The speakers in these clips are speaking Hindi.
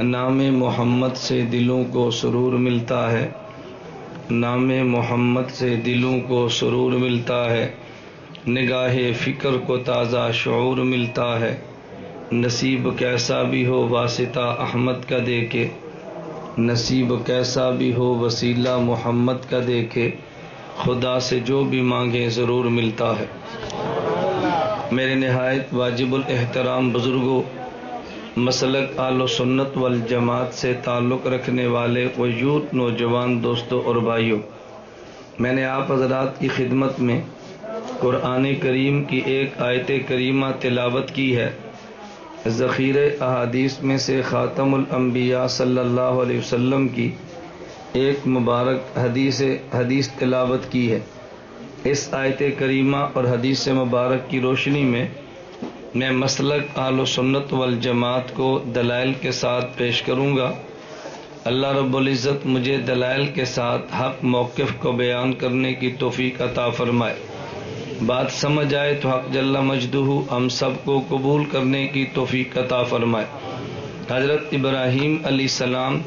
नाम मोहम्मद से दिलों को सुरूर मिलता है। नाम मोहम्मद से दिलों को सुरूर मिलता है। निगाह फ़िक्र को ताज़ा शूर मिलता है। नसीब कैसा भी हो वासिता अहमद का देखे। नसीब कैसा भी हो वसीला मोहम्मद का देखे। खुदा से जो भी मांगे ज़रूर मिलता है। मेरे नहायत वाजिबुल एहतराम बुज़ुर्गों मसलक आलो सुन्नत वल जमात से ताल्लुक़ रखने वाले वजूद नौजवान दोस्तों और भाइयों, मैंने आप हजरात की खिदमत में कुरान करीम की एक आयत करीमा तिलावत की है। ज़ख़ीर अहादीस में से ख़ातमुलम्बिया सल्लल्लाहु अलैहि वसल्लम की एक मुबारक हदीस हदीस तिलावत की है। इस आयत करीमा और हदीस मुबारक की रोशनी में मैं मसलक आलो सुन्नत वल जमात को दलाइल के साथ पेश करूँगा। अल्लाह रब्बुल इज़्ज़त मुझे दलाइल के साथ हक मौक़िफ़ को बयान करने की तोफ़ीक अता फरमाए। बात समझ आए तो हक जल्ला मजदूह हम सबको कबूल करने की तोफ़ीक अता फरमाए। हज़रत इब्राहीम सलाम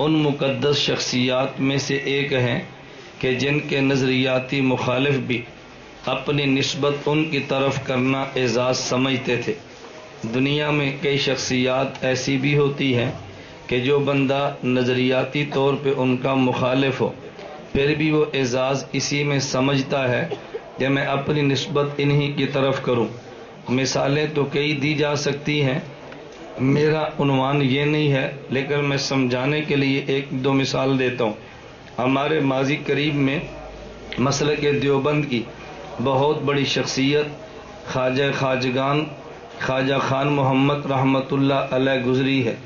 उन मुक़द्दस शख्सियात में से एक हैं कि जिनके नज़रियाती मुखालिफ भी अपनी नस्बत उनकी तरफ़ करना एजाज़ समझते थे। दुनिया में कई शख्सियात ऐसी भी होती हैं कि जो बंदा नज़रियाती तौर पर उनका मुखालिफ हो, फिर भी वो एजाज़ इसी में समझता है कि मैं अपनी नस्बत इन्हीं की तरफ़ करूँ। मिसालें तो कई दी जा सकती हैं। मेरा उनवान ये नहीं है, लेकिन मैं समझाने के लिए एक दो मिसाल देता हूँ। हमारे माजी करीब में मसल के देवबंद की बहुत बड़ी शख्सियत, ख्वाजा ख्वाजगान, ख्वाजा खान मोहम्मद रहमतुल्ला अलैह गुजरी है।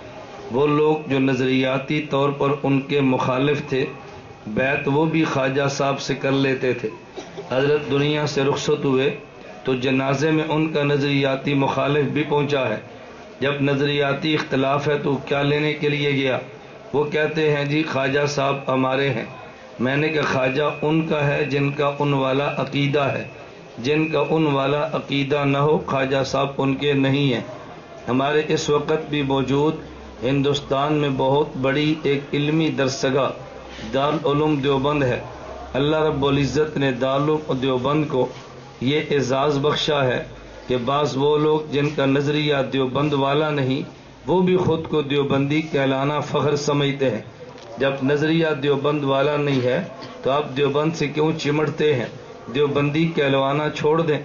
वो लोग जो नज़रियाती तौर पर उनके मुखालिफ थे, बैत वो भी ख्वाजा साहब से कर लेते थे। हज़रत दुनिया से रुखसत हुए तो जनाजे में उनका नज़रियाती मुखालिफ भी पहुँचा है। जब नज़रियाती इख्तलाफ है तो क्या लेने के लिए गया? वो कहते हैं, जी, ख्वाजा साहब हमारे हैं। मैंने कहा, ख्वाजा उनका है जिनका उन वाला अकीदा है। जिनका उन वाला अकीदा न हो, ख्वाजा साहब उनके नहीं हैं। हमारे इस वक्त भी मौजूद हिंदुस्तान में बहुत बड़ी एक इल्मी दरसगा दारूम देवबंद है। अल्लाह रब्बुल इज़्ज़त ने दारूम देवबंद को ये एजाज़ बख्शा है कि बाज़ वो लोग जिनका नज़रिया देवबंद वाला नहीं, वो भी ख़ुद को देवबंदी कहलाना फ़ख्र समझते हैं। जब नज़रिया देवबंद वाला नहीं है तो आप देवबंद से क्यों चिमटते हैं? देवबंदी कहलवाना छोड़ दें।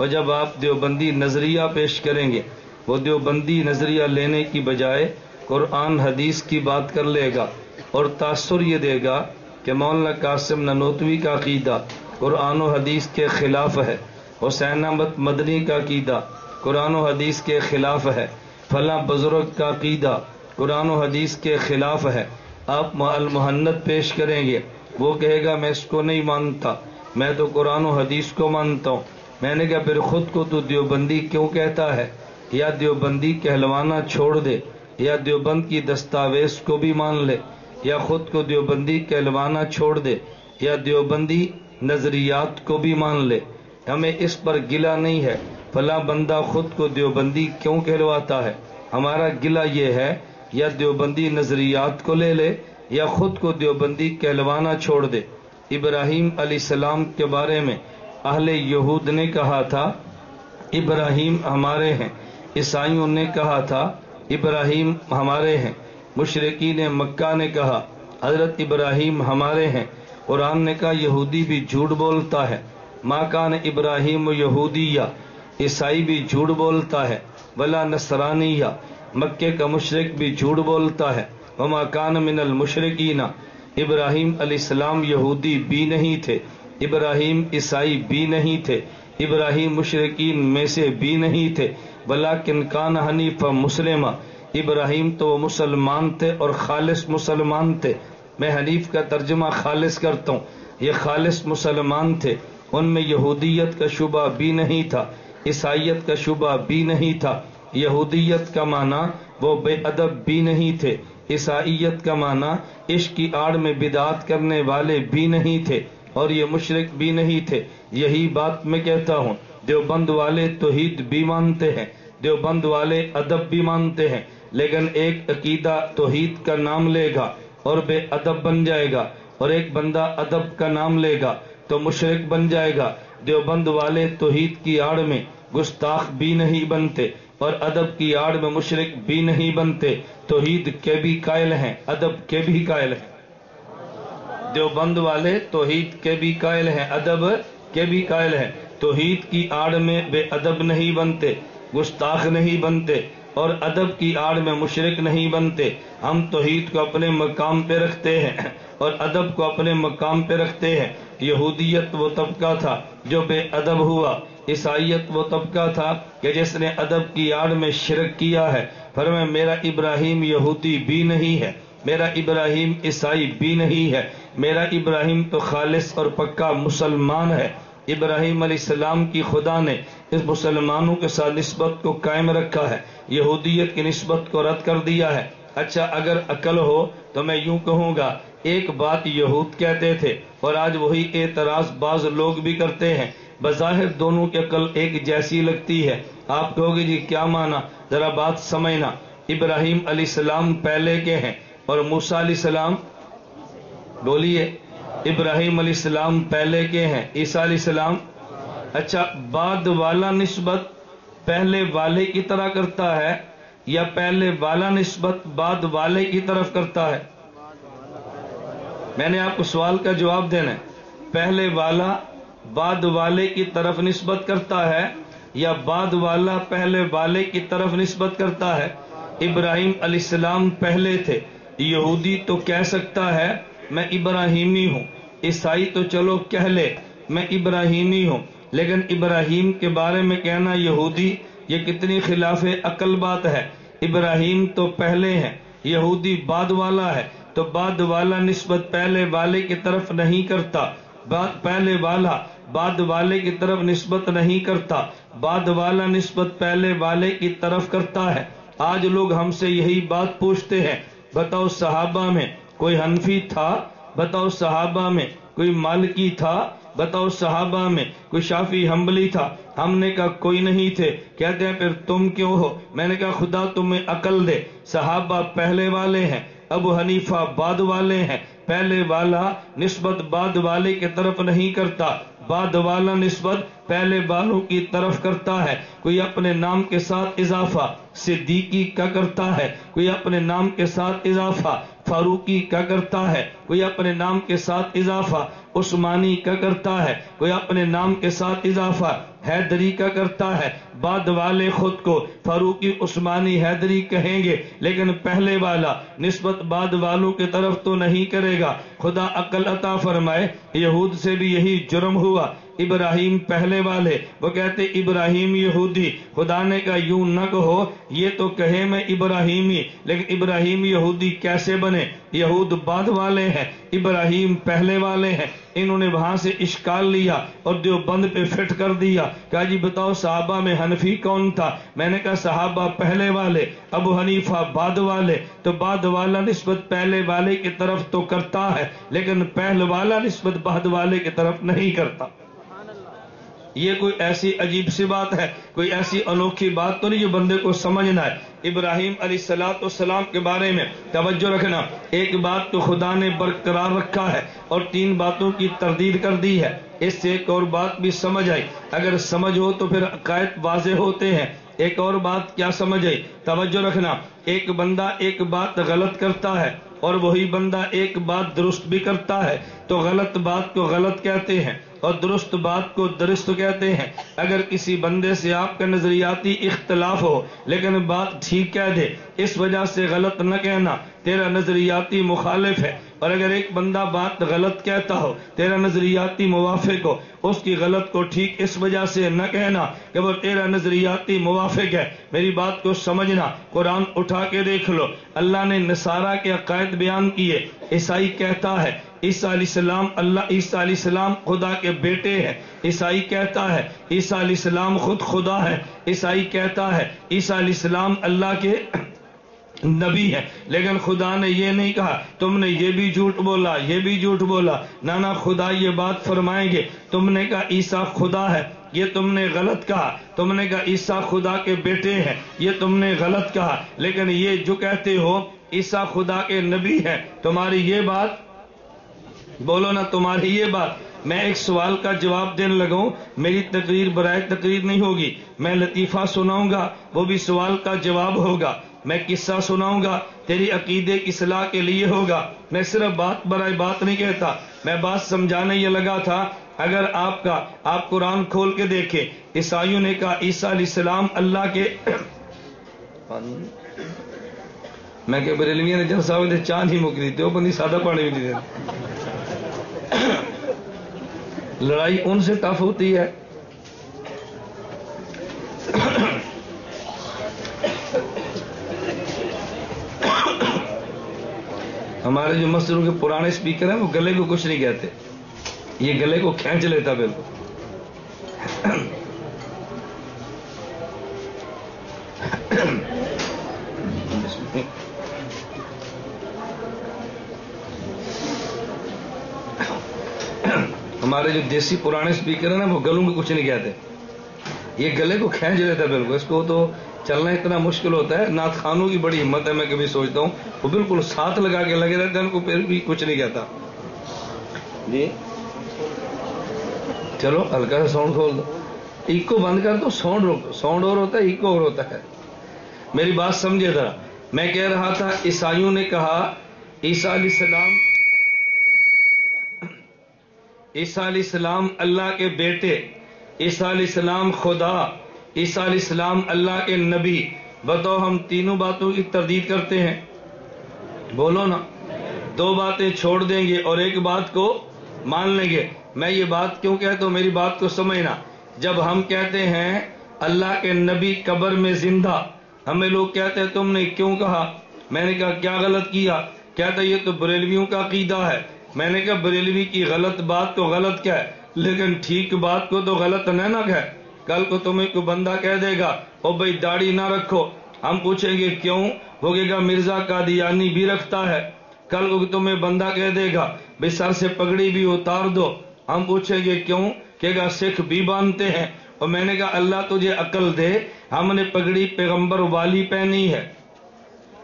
और जब आप देवबंदी नज़रिया पेश करेंगे, वो देवबंदी नज़रिया लेने की बजाय कुरान हदीस की बात कर लेगा और तासर ये देगा कि मौलाना कासिम ननोतवी का अकीदा कुरान हदीस के खिलाफ है हुसैन अहमद मदनी का अकीदा कुरान हदीस के खिलाफ है। फला बुज़ुर्ग का अकीदा कुरान हदीस के खिलाफ है। आप अलमहन्नत पेश करेंगे। वो कहेगा, मैं इसको नहीं मानता। मैं तो कुरान और हदीस को मानता हूँ। मैंने कहा, फिर खुद को तो देवबंदी क्यों कहता है? या देवबंदी कहलवाना छोड़ दे? या देवबंद की दस्तावेज़ को भी मान ले? या खुद को देवबंदी कहलवाना छोड़ दे? या देवबंदी नजरियात को भी मान ले? हमें इस पर गिला नहीं है। फला बंदा खुद को देवबंदी क्यों कहलवाता है? हमारा गिला ये है या देवबंदी नजरियात को ले ले, या खुद को देवबंदी कहलवाना छोड़ दे। इब्राहिम सलाम के बारे में अहले यहूद ने कहा था, इब्राहिम हमारे हैं। ईसाइयों ने कहा था, इब्राहिम हमारे हैं। मुशरकी ने मक्का ने कहा, हज़रत इब्राहिम हमारे हैं। कुरान ने कहा, यहूदी भी झूठ बोलता है। माकान इब्राहिम यहूदिया, ईसाई भी झूठ बोलता है। वला नसरानिया मक्के का मुशरक भी झूठ बोलता है। वमा कान मिनल मुशरकीना। इब्राहिम अलैहिस्सलाम यहूदी भी नहीं थे। इब्राहिम ईसाई भी नहीं थे। इब्राहिम मुशरकिन में से भी नहीं थे। बला किनकान हनीफा मुसलिमा। इब्राहिम तो मुसलमान थे और खालिस मुसलमान थे। मैं हनीफ का तर्जमा खालिस करता हूँ। ये खालिस मुसलमान थे। उनमें यहूदियत का शुबा भी नहीं था। ईसाइत का शुबा भी नहीं था। यहूदियत का माना, वो बेअदब भी नहीं थे। ईसाइत का माना, इश्क की आड़ में बिदात करने वाले भी नहीं थे और ये मुशरक भी नहीं थे। यही बात मैं कहता हूँ, देवबंद वाले तोहीद भी मानते हैं, देवबंद वाले अदब भी मानते हैं, लेकिन एक अकीदा तोहीद का नाम लेगा और बेअदब बन जाएगा और एक बंदा अदब का नाम लेगा तो मुशरक बन जाएगा। देवबंद वाले तोहीद की आड़ में गुस्ताख भी नहीं बनते। और अदब की आड़ में मुशरक भी नहीं बनते, तोहीद के भी कायल हैं, अदब के भी कायल हैं। देवबंद वाले तोहीद के भी कायल हैं, अदब के भी कायल हैं। तोहीद की आड़ में बेअदब नहीं बनते, गुस्ताख नहीं बनते, और अदब की आड़ में मुशरक नहीं बनते। हम तोहीद को अपने मकाम पे रखते हैं और अदब को अपने मकाम पे रखते हैं। यहूदियत वो तबका था जो बेअदब हुआ। ईसाइत वो तबका था कि जिसने अदब की आड़ में शिरक किया है। पर मैं, मेरा इब्राहिम यहूदी भी नहीं है। मेरा इब्राहिम ईसाई भी नहीं है। मेरा इब्राहिम तो खालिस और पक्का मुसलमान है। इब्राहिम सलाम की खुदा ने इस मुसलमानों के साथ नस्बत को कायम रखा है। यहूदियत की नस्बत को रद्द कर दिया है। अच्छा अगर अकल हो तो मैं यूँ कहूँगा, एक बात यहूद कहते थे और आज वही एतराज़ बाज लोग भी करते हैं। बज़ाहिर दोनों की अकल एक जैसी लगती है। आप कहोगे, जी, क्या माना? जरा बात समझना। इब्राहिम सलाम पहले के हैं और मूसा सलाम, बोलिए, इब्राहिम सलाम पहले के हैं, ईसा सलाम। अच्छा बाद वाला नस्बत पहले वाले की तरह करता है या पहले वाला नस्बत बाद वाले की तरफ़ करता है? मैंने आपको सवाल का जवाब देना है। पहले वाला बाद वाले की तरफ़ निस्बत करता है या बाद वाला पहले वाले की तरफ़ निस्बत करता है? इब्राहिम अलैहिस्सलाम पहले थे। यहूदी तो कह सकता है, मैं इब्राहिमी हूँ। ईसाई तो चलो कह ले, मैं इब्राहिमी हूँ। लेकिन इब्राहिम के बारे में कहना यहूदी, ये कितनी खिलाफ अकल बात है। इब्राहिम तो पहले है, यहूदी बाद वाला है तो बाद वाला निस्बत पहले वाले की तरफ़ नहीं करता। बाद पहले वाला, बाद वाले की तरफ़ निस्बत नहीं करता। बाद वाला निस्बत पहले वाले की तरफ़ करता है। आज लोग हमसे यही बात पूछते हैं। बताओ सहाबा में कोई हनफी था? बताओ सहाबा में कोई मालकी था? बताओ सहाबा में कोई शाफी हम्बली था? हमने कहा, कोई नहीं थे। कहते हैं, फिर तुम क्यों हो? मैंने कहा, खुदा तुम्हें अकल दे। सहाबा पहले वाले हैं, अबू हनीफा बाद वाले हैं। पहले वाला निस्बत बाद वाले की तरफ़ नहीं करता। बाद वाला निस्बत पहले वालों की तरफ़ करता है। कोई अपने नाम के साथ इजाफा। सिद्दीकी का करता है? कोई अपने नाम के साथ इजाफा। फारूकी का करता है? कोई अपने नाम के साथ इजाफा। उस्मानी का करता है, कोई अपने नाम के साथ इजाफा, हैदरी का करता है। बाद वाले खुद को फारूकी उस्मानी, हैदरी कहेंगे, लेकिन पहले वाला नस्बत बाद वालों की तरफ़ तो नहीं करेगा। खुदा अकल अता फरमाए, यहूद से भी यही जुर्म हुआ। इब्राहिम पहले वाले। वो कहते, इब्राहिम यहूदी, खुदा ने कहा, यूँ न कहो, ये तो कहे मैं इब्राहिमी, लेकिन इब्राहिम यहूदी कैसे बने? यहूद बाद वाले हैं, इब्राहिम पहले वाले हैं। इन्होंने वहाँ से इश्काल लिया और देवबंद पे फिट कर दिया। कहा, जी बताओ, साहबा में हनफी कौन था? मैंने कहा, साहबा पहले वाले, अबू हनीफा बाद वाले। तो बाद वाला नस्बत पहले वाले की तरफ़ तो करता है, लेकिन पहले वाला नस्बत बाद वाले की तरफ़ नहीं करता। ये कोई ऐसी अजीब सी बात है, कोई ऐसी अनोखी बात तो नहीं जो बंदे को समझना है इब्राहिम अली सलाम के बारे में तवज्जो रखना, एक बात तो खुदा ने बरकरार रखा है और तीन बातों की तरदीद कर दी है। इससे एक और बात भी समझ आई। अगर समझ हो तो फिर अकायद वाजे होते हैं। एक और बात क्या समझ आई? तवज्जो रखना, एक बंदा एक बात गलत करता है और वही बंदा एक बात दुरुस्त भी करता है। तो गलत बात को गलत कहते हैं और दुरुस्त बात को दुरुस्त कहते हैं। अगर किसी बंदे से आपका नजरियाती इख्तलाफ हो, लेकिन बात ठीक कह दे, इस वजह से गलत न कहना तेरा नजरियाती मुखालिफ है। और अगर एक बंदा बात गलत कहता हो, तेरा नजरियाती मुवाफिक हो, उसकी गलत को ठीक इस वजह से न कहना कि वो तेरा नजरियाती मुवाफिक है। मेरी बात को समझना, कुरान उठा के देख लो। अल्लाह ने नसारा के अकायद बयान किए। ईसाई कहता है, ईसा सलाम अल्लाह, ईसा सलाम खुदा के बेटे हैं। ईसाई कहता है, ईसा सलाम खुद खुदा है। ईसाई कहता है, ईसा सलाम अल्लाह के नबी है। लेकिन खुदा ने ये नहीं कहा, तुमने ये भी झूठ बोला, ये भी झूठ बोला। नाना, खुदा ये बात फरमाएँगे, तुमने कहा ईसा खुदा है, ये तुमने गलत कहा। तुमने कहा ईसा खुदा के बेटे हैं, ये तुमने गलत कहा। लेकिन ये जो कहते हो ईसा खुदा के नबी है। तुम्हारी ये बात, बोलो ना तुम्हारी ये बात। मैं एक सवाल का जवाब देने लगा मेरी तकरीर बराए तकरीर नहीं होगी। मैं लतीफा सुनाऊँगा, वो भी सवाल का जवाब होगा। मैं किस्सा सुनाऊँगा, तेरी अकीदे की सलाह के लिए होगा। मैं सिर्फ़ बात बराए बात नहीं कहता। मैं बात समझाने ये लगा था, अगर आपका, आप कुरान खोल के देखें। ईसाइयों ने कहा, ईसा अल्लाह के मैं क्या बरेलविया ने जब साहब चाह नहीं मुक दी वो बंदी सादा पानी भी नहीं देती लड़ाई उनसे टफ होती है। हमारे जो मस्जिदों के पुराने स्पीकर हैं, वो गले को कुछ नहीं कहते। ये गले को खींच लेता बिल्कुल। हमारे जो देसी पुराने स्पीकर है ना, वो गलों को कुछ नहीं कहते ये गले को खेच लेता है बिल्कुल। इसको तो चलना इतना मुश्किल होता है। नाथ खानों की बड़ी हिम्मत है, मैं कभी सोचता हूँ। वो बिल्कुल साथ लगा के लगे रहते हैं उनको फिर भी कुछ नहीं कहता जी। चलो, हल्का सा साउंड खोल दो। इको बंद कर दो साउंड रोको साउंड और होता है इको और होता है। मेरी बात समझे जरा। मैं कह रहा था, ईसाइयों ने कहा, ईसा सलाम ईसा सलाम अल्लाह के बेटे, ईसा सलाम खुदा, ईसा सलाम अल्लाह के नबी। बताओ, हम तीनों बातों की तरदीद करते हैं। बोलो ना। दो बातें छोड़ देंगे और एक बात को मान लेंगे। मैं ये बात क्यों कहता हूँ मेरी बात को समझना। जब हम कहते हैं, अल्लाह के नबी कब्र में ज़िंदा, हमें लोग कहते हैं, तुमने क्यों कहा? मैंने कहा, क्या गलत किया? कहता ये तो बरेलवियों का कीदा है। मैंने कहा, बरेलवी की गलत बात तो गलत क्या है? लेकिन ठीक बात को तो गलत न ना कह कल को तुम्हें कोई बंदा कह देगा, ओ भाई दाढ़ी ना रखो। हम पूछेंगे, क्यों? होगेगा मिर्ज़ा कादियानी भी रखता है। कल को तुम्हें बंदा कह देगा, भाई सर से पगड़ी भी उतार दो। हम पूछेंगे, क्यों? कहेगा, सिख भी बांधते हैं। और मैंने कहा, अल्लाह तुझे अकल दे, हमने पगड़ी पैगंबर वाली पहनी है।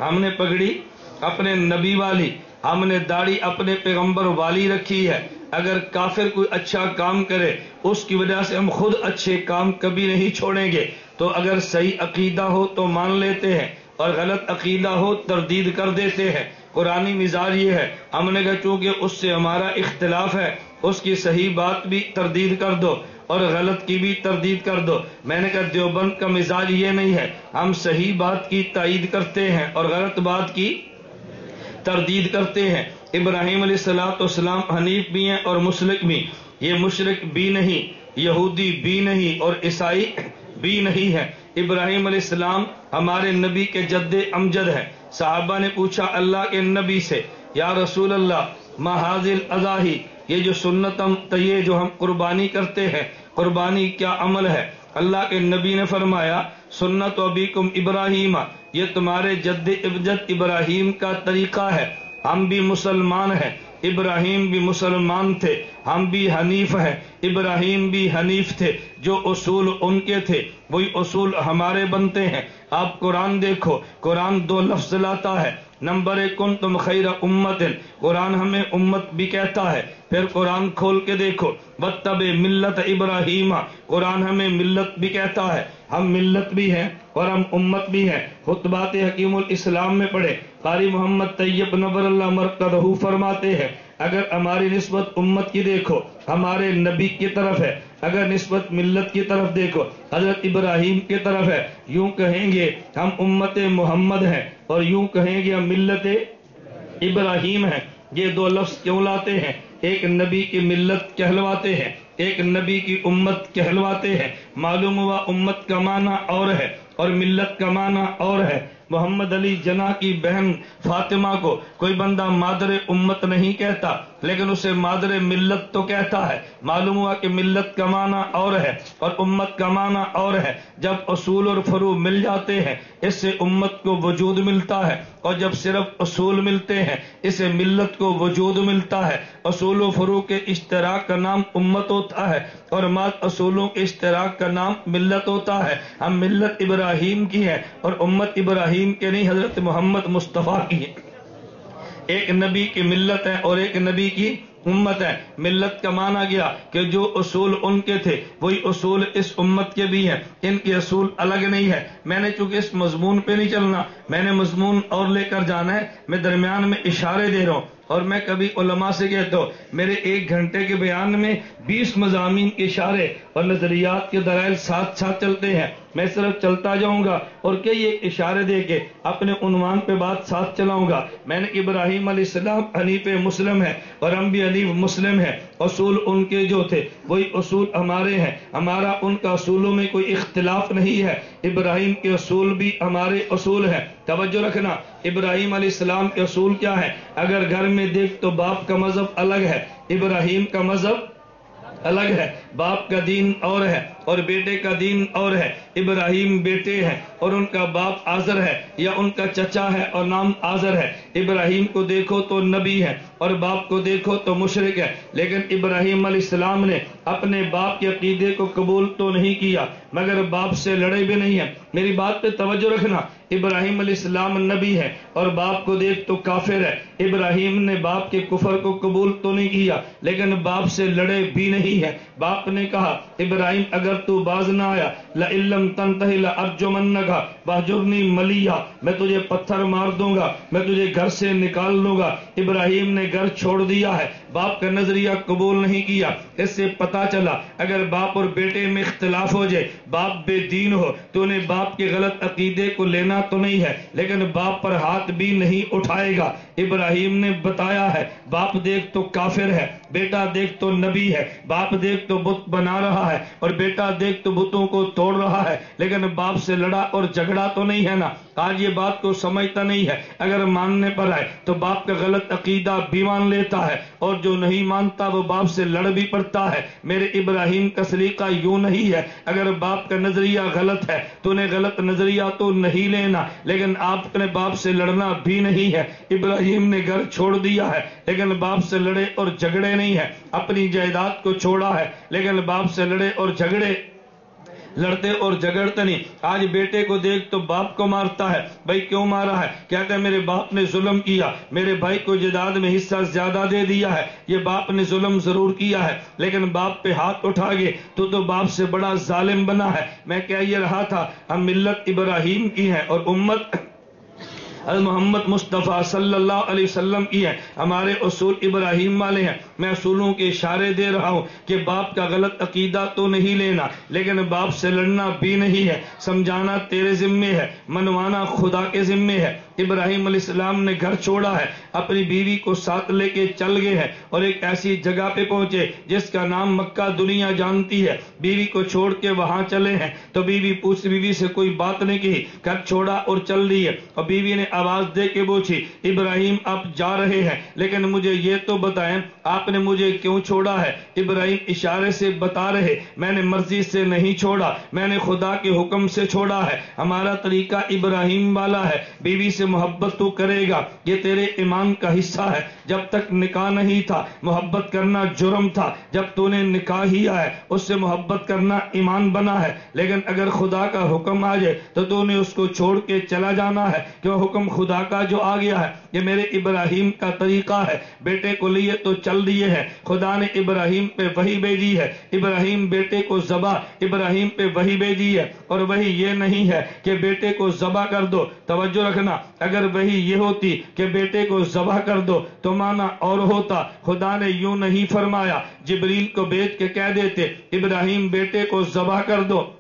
हमने पगड़ी अपने नबी वाली। हमने दाढ़ी अपने पैगंबर वाली रखी है। अगर काफिर कोई अच्छा काम करे, उसकी वजह से हम खुद अच्छे काम कभी नहीं छोड़ेंगे। तो अगर सही अकीदा हो तो मान लेते हैं और गलत अकीदा हो तरदीद कर देते हैं। कुरानी मिजाज ये है, हमने कहा चूँकि उससे हमारा इख्तलाफ है, उसकी सही बात भी तरदीद कर दो और गलत की भी तरदीद कर दो। मैंने कहा देवबंद का मिजाज ये नहीं है, हम सही बात की तायद करते हैं और गलत बात की तरदीद करते हैं। इब्राहिम सलाम हनीफ भी हैं और मुशरक भी। ये मुशरक भी नहीं, यहूदी भी नहीं और ईसाई भी नहीं है। इब्राहिम सलाम हमारे नबी के जद्दे अमजद है। साहबा ने पूछा, अल्लाह के नबी से, या रसूल अल्लाह महाजिल अजाही, ये जो सुन्नतम तय जो हम कुर्बानी करते हैं, कुर्बानी क्या अमल है? अल्लाह के नबी ने फरमाया सुन्नत अबीकुम इब्राहिम। ये तुम्हारे जद्द इबजत इब्राहिम का तरीका है। हम भी मुसलमान हैं। इब्राहिम भी मुसलमान थे। हम भी हनीफ हैं। इब्राहिम भी हनीफ थे। जो उसूल उनके थे, वही उसूल हमारे बनते हैं। आप कुरान देखो। कुरान दो लफ्ज लाता है। नंबर एक कौन तुम खैर उम्मत कुरान हमें उम्मत भी कहता है। फिर कुरान खोल के देखो। बतब मिल्लत इब्राहिम। कुरान हमें मिल्लत भी कहता है। हम मिल्लत भी हैं और हम उम्मत भी हैं। खुतबात हकीमुल इस्लाम में पढ़े, कारी मोहम्मद तैयब नबर मरकदहू फरमाते हैं, अगर हमारी नस्बत उम्मत की देखो, हमारे नबी की तरफ़ है। अगर नस्बत मिल्लत की तरफ़ देखो, हज़रत इब्राहिम की तरफ़ है। यूँ कहेंगे, हम उम्मत मोहम्मद हैं और यूँ कहेंगे, हम मिल्लत इब्राहिम हैं। ये दो लफ्ज क्यों लाते हैं? एक नबी की मिल्लत कहलवाते हैं एक नबी की उम्मत कहलवाते हैं। मालूम हुआ उम्मत का माना और है और मिल्लत का माना और है। मोहम्मद अली जना की बहन फातिमा को कोई बंदा मादर उम्मत नहीं कहता। लेकिन उसे मादर मिल्लत तो कहता है। मालूम हुआ कि मिल्लत का माना और है और उम्मत का माना और है। जब असूल और फरू मिल जाते हैं, इससे उम्मत को वजूद मिलता है और जब सिर्फ़ असूल मिलते हैं, इसे मिल्लत को वजूद मिलता है। असूल फरू के इश्तराक का नाम उम्मत होता है और मात असूलों के इश्तराक का नाम मिल्लत होता है। हम मिल्लत इब्राहिम की है और उम्मत इब्राहिम के नहीं, हज़रत मोहम्मद मुस्तफ़ा की है। एक नबी की मिल्लत है और एक नबी की उम्मत है। मिल्लत का माना गया कि जो असूल उनके थे, वही असूल इस उम्मत के भी हैं। इनके असूल अलग नहीं है। मैंने चूँकि इस मजमून पे नहीं चलना, मैंने मजमून और लेकर जाना है। मैं दरमियान में इशारे दे रहा हूँ और मैं कभी उलमा से कहता हूँ, मेरे एक घंटे के बयान में बीस मजामी इशारे और नजरियात के दलाइल साथ साथ चलते हैं। मैं सिर्फ़ चलता जाऊँगा और कई एक इशारे दे के अपने उनवान पे बात साथ चलाऊँगा। मैंने इब्राहिम अलैहिस्सलाम हनीफ मुस्लिम है और हम भी हनीफ मुस्लिम है। असूल उनके जो थे, वही असूल हमारे हैं। हमारा उनका असूलों में कोई इख्तलाफ नहीं है। इब्राहिम के असूल भी हमारे असूल है। तवज्जो रखना, इब्राहिम अलैहिस्सलाम के असूल क्या है? अगर घर में देख तो बाप का मज़हब अलग है। इब्राहिम का मज़हब अलग है। बाप का दीन और है। और बेटे का दीन और है। इब्राहिम बेटे हैं और उनका बाप आजर है या उनका चचा है और नाम आजर है। इब्राहिम को देखो तो नबी है और बाप को देखो तो मुशरक है। लेकिन इब्राहिम इस्लाम ने अपने बाप के अकीदे को कबूल तो नहीं किया, मगर बाप से लड़े भी नहीं है। मेरी बात पे तवज्जो रखना, इब्राहिम इस्लाम नबी है और बाप को देख तो काफिर है। इब्राहिम ने बाप के कुफर को कबूल तो नहीं किया, लेकिन बाप से लड़े भी नहीं है। बाप ने कहा, इब्राहिम, अगर तू बाज ना आया। लम तन तहिला अर्जुमन का बहजुरनी मलिया। मैं तुझे पत्थर मार दूँगा। मैं तुझे घर से निकाल लूँगा। इब्राहिम ने घर छोड़ दिया है। बाप का नज़रिया कबूल नहीं किया। इससे पता चला, अगर बाप और बेटे में इख्तलाफ हो जाए, बाप बेदीन हो तो उन्हें बाप के गलत अकीदे को लेना तो नहीं है, लेकिन बाप पर हाथ भी नहीं उठाएगा। इब्राहिम ने बताया है, बाप देख तो काफिर है, बेटा देख तो नबी है, बाप देख तो बुत बना रहा है, और बेटा देख तो बुतों को तोड़ रहा है, लेकिन बाप से लड़ा और झगड़ा तो नहीं है ना। आज ये बात को समझता नहीं है, अगर मानने पर आए तो बाप का गलत अकीदा भी मान लेता है, और जो नहीं मानता, वो बाप से लड़ भी पड़ता है। मेरे इब्राहिम का सलीका यूँ नहीं है। अगर बाप का नज़रिया गलत है तो उन्हें गलत नज़रिया तो नहीं लेना। लेकिन आपने बाप से लड़ना भी नहीं है। इब्राहिम ने घर छोड़ दिया है, लेकिन बाप से लड़े और झगड़े नहीं है। अपनी जायदाद को छोड़ा है, लेकिन बाप से लड़े और झगड़े लड़ते और झगड़ते नहीं। आज बेटे को देख तो बाप को मारता है। भाई, क्यों मारा है? कहते हैं मेरे बाप ने जुल्म किया? मेरे भाई को जदाद में हिस्सा ज़्यादा दे दिया है। ये बाप ने जुल्म ज़रूर किया है, लेकिन बाप पे हाथ उठा गए तो तो बाप से बड़ा जालिम बना है। मैं कह ये रहा था? हम मिल्लत इब्राहिम की है और उम्मत मोहम्मद मुस्तफ़ा सल्लल्लाहु अलैहि वसल्लम की है। हमारे असूल इब्राहिम वाले हैं। मैं असूलों के इशारे दे रहा हूँ कि बाप का गलत अकीदा तो नहीं लेना, लेकिन बाप से लड़ना भी नहीं है। समझाना तेरे जिम्मे है, मनवाना खुदा के जिम्मे है। इब्राहिम अलैहिस्सलाम ने घर छोड़ा है, अपनी बीवी को साथ लेके चल गए हैं और एक ऐसी जगह पे पहुँचे जिसका नाम मक्का दुनिया जानती है। बीवी को छोड़ के वहाँ चले हैं तो बीवी पूछ, बीवी से कोई बात नहीं की घर छोड़ा और चल रही है। और बीवी ने आवाज़ दे के पूछी, इब्राहिम, आप जा रहे हैं, लेकिन मुझे ये तो बताएँ आपने मुझे क्यों छोड़ा है? इब्राहिम इशारे से बता रहे, मैंने मर्ज़ी से नहीं छोड़ा, मैंने खुदा के हुक्म से छोड़ा है। हमारा तरीका इब्राहिम वाला है। बीवी से मोहब्बत तू करेगा। ये तेरे ईमान का हिस्सा है। जब तक निकाह नहीं था, मोहब्बत करना जुर्म था। जब तूने निकाह ही है उससे मोहब्बत करना ईमान बना है। लेकिन अगर खुदा का हुक्म आ जाए तो तूने उसको छोड़ के चला जाना है। क्यों? हुक्म खुदा का जो आ गया है, ये मेरे इब्राहिम का तरीका है। बेटे को लिए तो चल दिए है। खुदा ने इब्राहिम पे वही भेजी है। इब्राहिम बेटे को जबा इब्राहिम पे वही भेजी है। और वही ये नहीं है कि बेटे को जबा कर दो। तवज्जो रखना, अगर वही ये होती कि बेटे को जबा कर दो तो माना और होता। खुदा ने यूँ नहीं फरमाया। जिबरील को बेच के कह देते, इब्राहिम बेटे को जबा कर दो।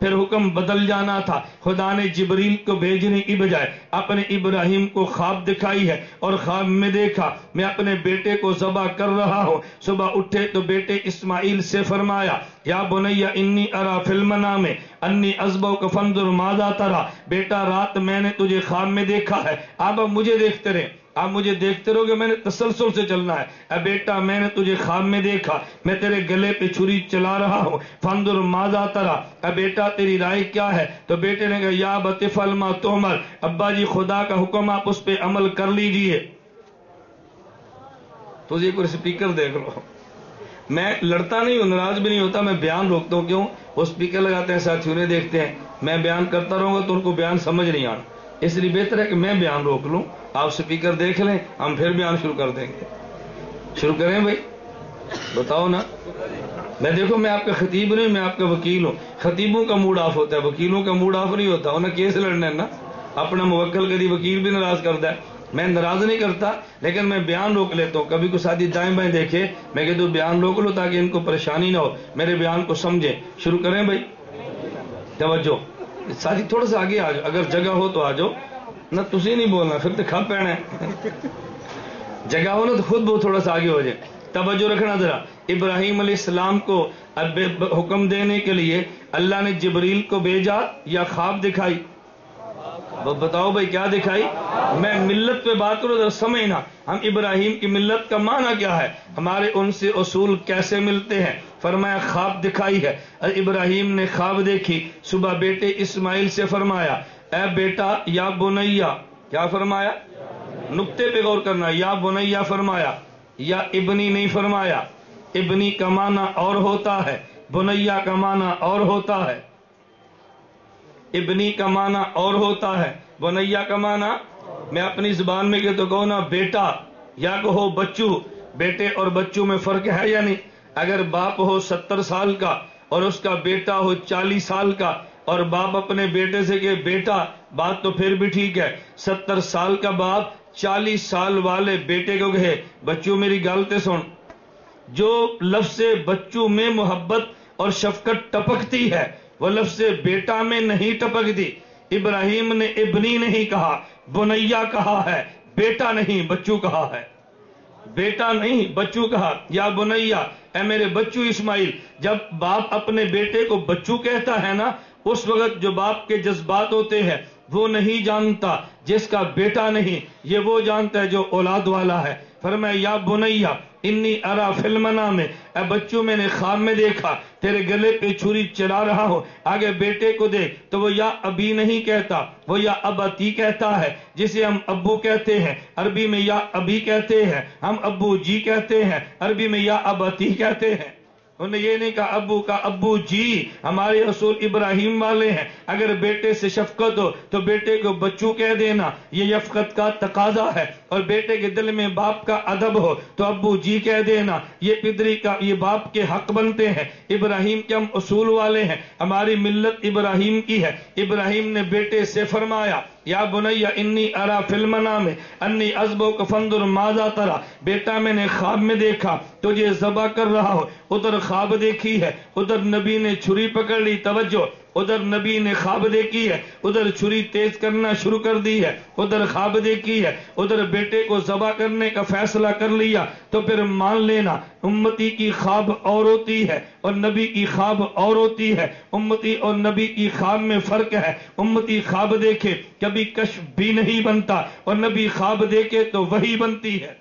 फिर हुक्म बदल जाना था। खुदा ने जिबरील को भेजने की बजाय अपने इब्राहिम को ख्वाब दिखाई है और ख्वाब में देखा, मैं अपने बेटे को जबा कर रहा हूँ। सुबह उठे तो बेटे इस्माइल से फरमाया, या बुनैया, इन्नी अरा फिल्मना में अन्नी अजबो कफंदुर मादा तरा। बेटा, रात मैंने तुझे ख्वाब में देखा है। अब मुझे देखते रहे। आप मुझे देखते रहोगे, मैंने तसलसल से चलना है। अब बेटा, मैंने तुझे खाब में देखा, मैं तेरे गले पे छुरी चला रहा हूँ। फंदुर माजा तरा अब बेटा, तेरी राय क्या है? तो बेटे ने कहा, या बतिफल मा तोमर, अब्बा जी, खुदा का हुक्म आप उस पर अमल कर लीजिए। तो जी कोई स्पीकर देख लो। मैं लड़ता नहीं हूँ, नाराज़ भी नहीं होता, मैं बयान रोकता हूँ। क्यों? वो स्पीकर लगाते हैं, साथियों ने देखते हैं। मैं बयान करता रहूँगा तो उनको बयान समझ नहीं आना। इसलिए बेहतर है कि मैं बयान रोक लूँ, आप स्पीकर देख लें, हम फिर बयान शुरू कर देंगे। शुरू करें भाई। बताओ ना। मैं देखो, मैं आपका खतीब नहीं मैं आपका वकील हूँ। खतीबों का मूड ऑफ़ होता है, वकीलों का मूड ऑफ़ नहीं होता। उन्हें केस लड़ना है ना। अपना मुवक्कल कभी वकील भी नाराज़ करता है। मैं नाराज़ नहीं करता, लेकिन मैं बयान रोक लेता हूँ। कभी कुछ शादी दाएँ बाएँ देखे, मैं कहता बयान रोक लो ताकि इनको परेशानी ना हो। मेरे बयान को समझे। शुरू करें भाई। तवज्जो। साथी थोड़ा सा आगे आ जाओ। अगर जगह हो तो आ जाओ। ना तुझे नहीं बोलना, फिर तो खा पैना है। जगह हो ना तो खुद बहुत थोड़ा सा आगे हो जाए। तवज्जो रखना जरा। इब्राहिम सलाम को हुक्म देने के लिए अल्लाह ने जबरील को भेजा या ख्वाब दिखाई। बताओ भाई, क्या दिखाई? मैं मिल्लत पे बात करूँ, जरा समझना हम इब्राहिम की मिल्लत का माना क्या है? हमारे उनसे असूल कैसे मिलते हैं? फरमाया, ख्वाब दिखाई है। इब्राहिम ने ख्वाब देखी। सुबह बेटे इस्माइल से फरमाया, ए बेटा, या बुनैया। क्या फरमाया? नुक्ते पे गौर करना, या बुनैया फरमाया। या इबनी नहीं फरमाया। इबनी कमाना और होता है। बुनैया कमाना और होता है। इबनी कमाना और होता है। बुनैया कमाना मैं अपनी ज़ुबान में तो कहो ना, बेटा या कहो बच्चू, बेटे और बच्चू में फ़र्क है या नहीं? अगर बाप हो सत्तर साल का और उसका बेटा हो चालीस साल का और बाप अपने बेटे से कहे, बेटा, बात तो फिर भी ठीक है। सत्तर साल का बाप चालीस साल वाले बेटे को कहे, बच्चू मेरी गलते सुन। जो लफ्ज बच्चू में मोहब्बत और शफकत टपकती है वो लफ्ज बेटा में नहीं टपकती इब्राहिम ने इबनी नहीं कहा, बुनैया कहा है, बेटा नहीं, बच्चू कहा है। बेटा नहीं, बच्चू कहा, या बुनैया ए मेरे बच्चू इस्माइल, जब बाप अपने बेटे को बच्चू कहता है ना, उस वक्त जो बाप के जज्बात होते हैं, वो नहीं जानता, जिसका बेटा नहीं, ये वो जानता है जो औलाद वाला है। फिर मैं या बुनैया इन्नी अरा फिल्मना में ए बच्चों मैंने खाम में देखा, तेरे गले पे छुरी चला रहा हो, आगे बेटे को देख तो वो या अभी नहीं कहता, वो या अबती कहता है, जिसे हम अब्बू कहते हैं, अरबी में या अभी कहते हैं, हम अबू जी कहते हैं, अरबी में या अब अबती कहते हैं। उन्हें ये नहीं कहा अबू का अबू जी, हमारे रसूल इब्राहिम वाले हैं। अगर बेटे से शफकत हो तो बेटे को बच्चू कह देना, ये यफकत का तकाजा है। और बेटे के दिल में बाप का अदब हो तो अब्बू जी कह देना, ये पिदरी का, ये बाप के हक बनते हैं। इब्राहिम के हम उसूल वाले हैं, हमारी मिल्लत इब्राहिम की है। इब्राहिम ने बेटे से फरमाया या बुनैया, इन्नी अरा फिल्मना में अन्नी अजबो कफंदुर माजा तरा। बेटा, मैंने ख्वाब में देखा, तुझे जबा कर रहा हो। उधर ख्वाब देखी है, उधर नबी ने छुरी पकड़ ली, तवज्जो। उधर नबी ने ख्वाब देखी है, उधर छुरी तेज करना शुरू कर दी है, उधर ख्वाब देखी है, उधर बेटे को जबा करने का फैसला कर लिया तो फिर मान लेना, उम्मती की ख्वाब और होती है और नबी की ख्वाब और होती है। उम्मती और नबी की ख्वाब में फ़र्क है। उम्मती ख्वाब देखे, कभी कश भी नहीं बनता और नबी ख्वाब देखे तो वही बनती है।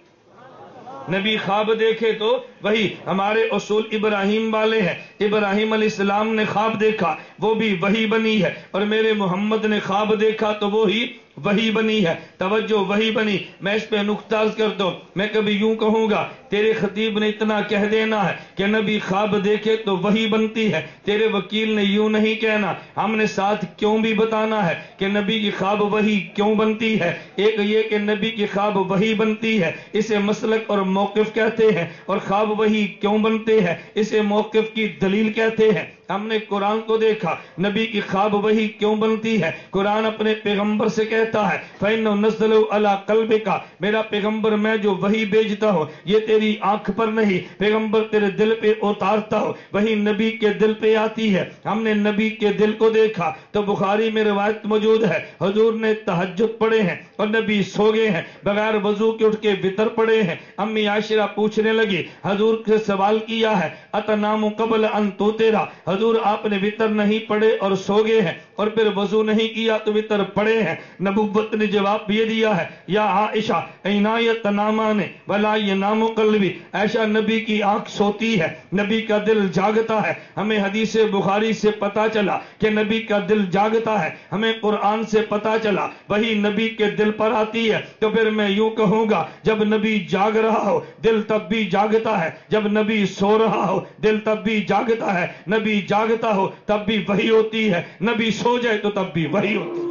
नबी ख्वाब देखे तो वही हमारे असूल इब्राहिम वाले हैं। इब्राहिम इस्लाम ने ख्वाब देखा, वो भी वही बनी है। और मेरे मोहम्मद ने ख्वाब देखा तो वो ही वही बनी है। तवज्जो वही बनी। मैं इस पे नुकताज कर दो मैं कभी यूँ कहूँगा तेरे खतीब ने इतना कह देना है कि नबी ख्वाब देखे तो वही बनती है। तेरे वकील ने यूँ नहीं कहना। हमने साथ क्यों भी बताना है कि नबी की ख्वाब वही क्यों बनती है? एक ये कि नबी की ख्वाब वही बनती है। इसे मसलक और मौकफ कहते हैं और ख्वाब वही क्यों बनते हैं? इसे मौकफ की दलील कहते हैं। हमने कुरान को देखा। नबी की ख्वाब वही क्यों बनती है? कुरान अपने पैगंबर से कहता है, फ़ैन नजल अला कल्बे का मेरा पैगंबर, मैं जो वही भेजता हूँ, ये तेरी आँख पर नहीं, पैगंबर तेरे दिल पे उतारता हो। वही नबी के दिल पे आती है। हमने नबी के दिल को देखा तो बुखारी में रिवायत मौजूद है। हजूर ने तहजद पड़े हैं और नबी सो गए हैं। बगैर वज़ू के उठ के वितर पड़े हैं। अम्मी आशिरा पूछने लगी, हजूर से सवाल किया है? अतनाम कबल अन तो तेरा? हजूर, आपने वितर नहीं पड़े और सो गए हैं। और फिर वज़ू नहीं किया तो वितर पड़े हैं। नबुवत ने जवाब ये दिया है, या आयशा इनायत नामा ने भला ये नामो कलवी ऐसा नबी की आँख सोती है, नबी का दिल जागता है। हमें हदीस बुखारी से पता चला कि नबी का दिल जागता है, हमें कुरान से पता चला, वही नबी के दिल पर आती है। तो फिर मैं यूँ कहूँगा, जब नबी जाग रहा हो, दिल तब भी जागता है। जब नबी सो रहा हो, दिल तब भी जागता है। नबी जागता हो, तब भी वही होती है। नबी सो जाए तो तब भी वही होती है।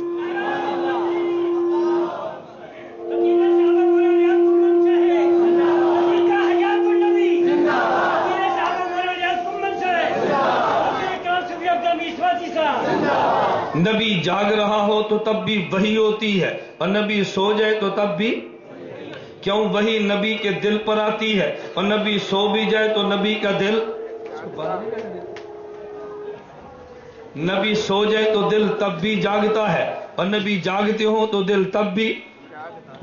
नबी जाग रहा हो तो तब भी वही होती है, और नबी सो जाए तो तब भी क्यों? वही नबी के दिल पर आती है, और नबी सो भी जाए तो नबी का दिल नबी सो जाए तो दिल तब भी जागता है, और नबी जागते हो तो दिल तब भी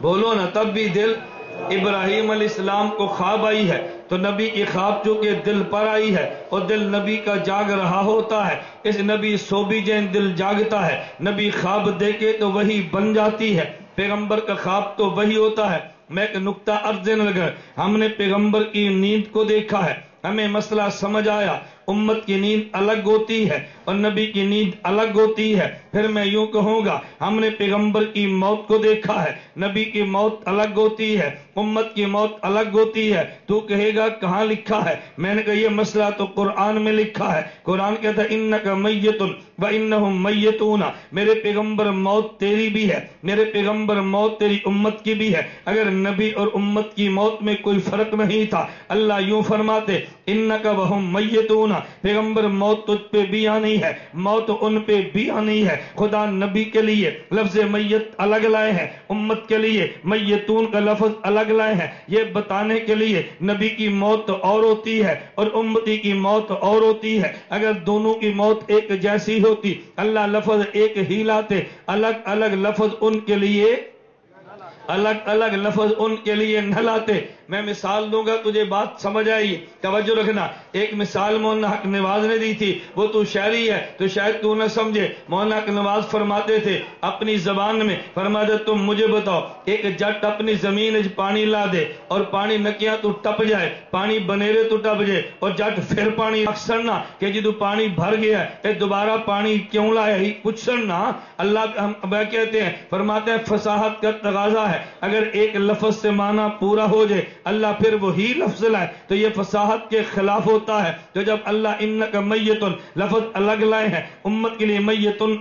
बोलो ना, तब भी दिल इब्राहिम इस्लाम को ख्वाब आई है। तो नबी की ख्वाब चूँकि दिल पर आई है, और दिल नबी का जाग रहा होता है, इस नबी सो भी जैन दिल जागता है। नबी ख्वाब देखे तो वही बन जाती है। पैगंबर का ख्वाब तो वही होता है। मैं एक नुकता अर्ज़ लगा। हमने पैगंबर की नींद को देखा है। हमें मसला समझ आया। उम्मत की नींद अलग होती है। और नबी की नींद अलग होती है। फिर मैं यूँ कहूँगा, हमने पैगंबर की मौत को देखा है, नबी की मौत अलग होती है, उम्मत की मौत अलग होती है। तू कहेगा, कहाँ लिखा है? मैंने कहा, ये मसला तो कुरान में लिखा है। कुरान कहता है इन का मैतुन व इन मैतूना मेरे पैगंबर मौत तेरी भी है, मेरे पैगंबर मौत तेरी उम्मत की भी है। अगर नबी और उम्मत की मौत में कोई फ़र्क नहीं था, अल्लाह यूँ फरमाते इन का वह मैतूना पैगंबर मौत तुझ पे भी आनी है। मौत उन पे भी आनी है। खुदा नबी के लिए लफ्ज मैयत अलग लाए हैं। उम्मत के लिए मैयतून का लफ्ज अलग लाए हैं। ये बताने के लिए नबी की मौत और होती है और उम्मती की मौत और होती है। अगर दोनों की मौत एक जैसी होती, अल्लाह लफ्ज एक ही लाते। अलग अलग लफ्ज उनके लिए अलग अलग लफ्ज उनके लिए न लाते। मैं मिसाल दूँगा, तुझे बात समझ आई तवज्जो रखना। एक मिसाल मोहन हक नवाज़ ने दी थी। वो तू शायरी है तो शायद तू ना समझे। मोहन हक नवाज़ फरमाते थे, अपनी जबान में, फरमाते, तुम मुझे बताओ, एक जट अपनी ज़मीन पानी ला दे, और पानी नकिया तू टप जाए, पानी बनेरे तू टप जाए, और जट फिर पानी अक्सर ना, कि तू पानी भर गया है दोबारा पानी क्यों लाया? ही कुछ ना, अल्लाह हम कहते हैं, फरमाते हैं, फसाहत का तगाजा है। अगर एक लफज से माना पूरा हो जाए अल्लाह फिर वही लफ्ज लाए। तो ये फसाहत के खिलाफ होता है। तो जब अल्लाह इन का मैतुन लफज अलग लाए हैं, उम्मत के लिए मैतुन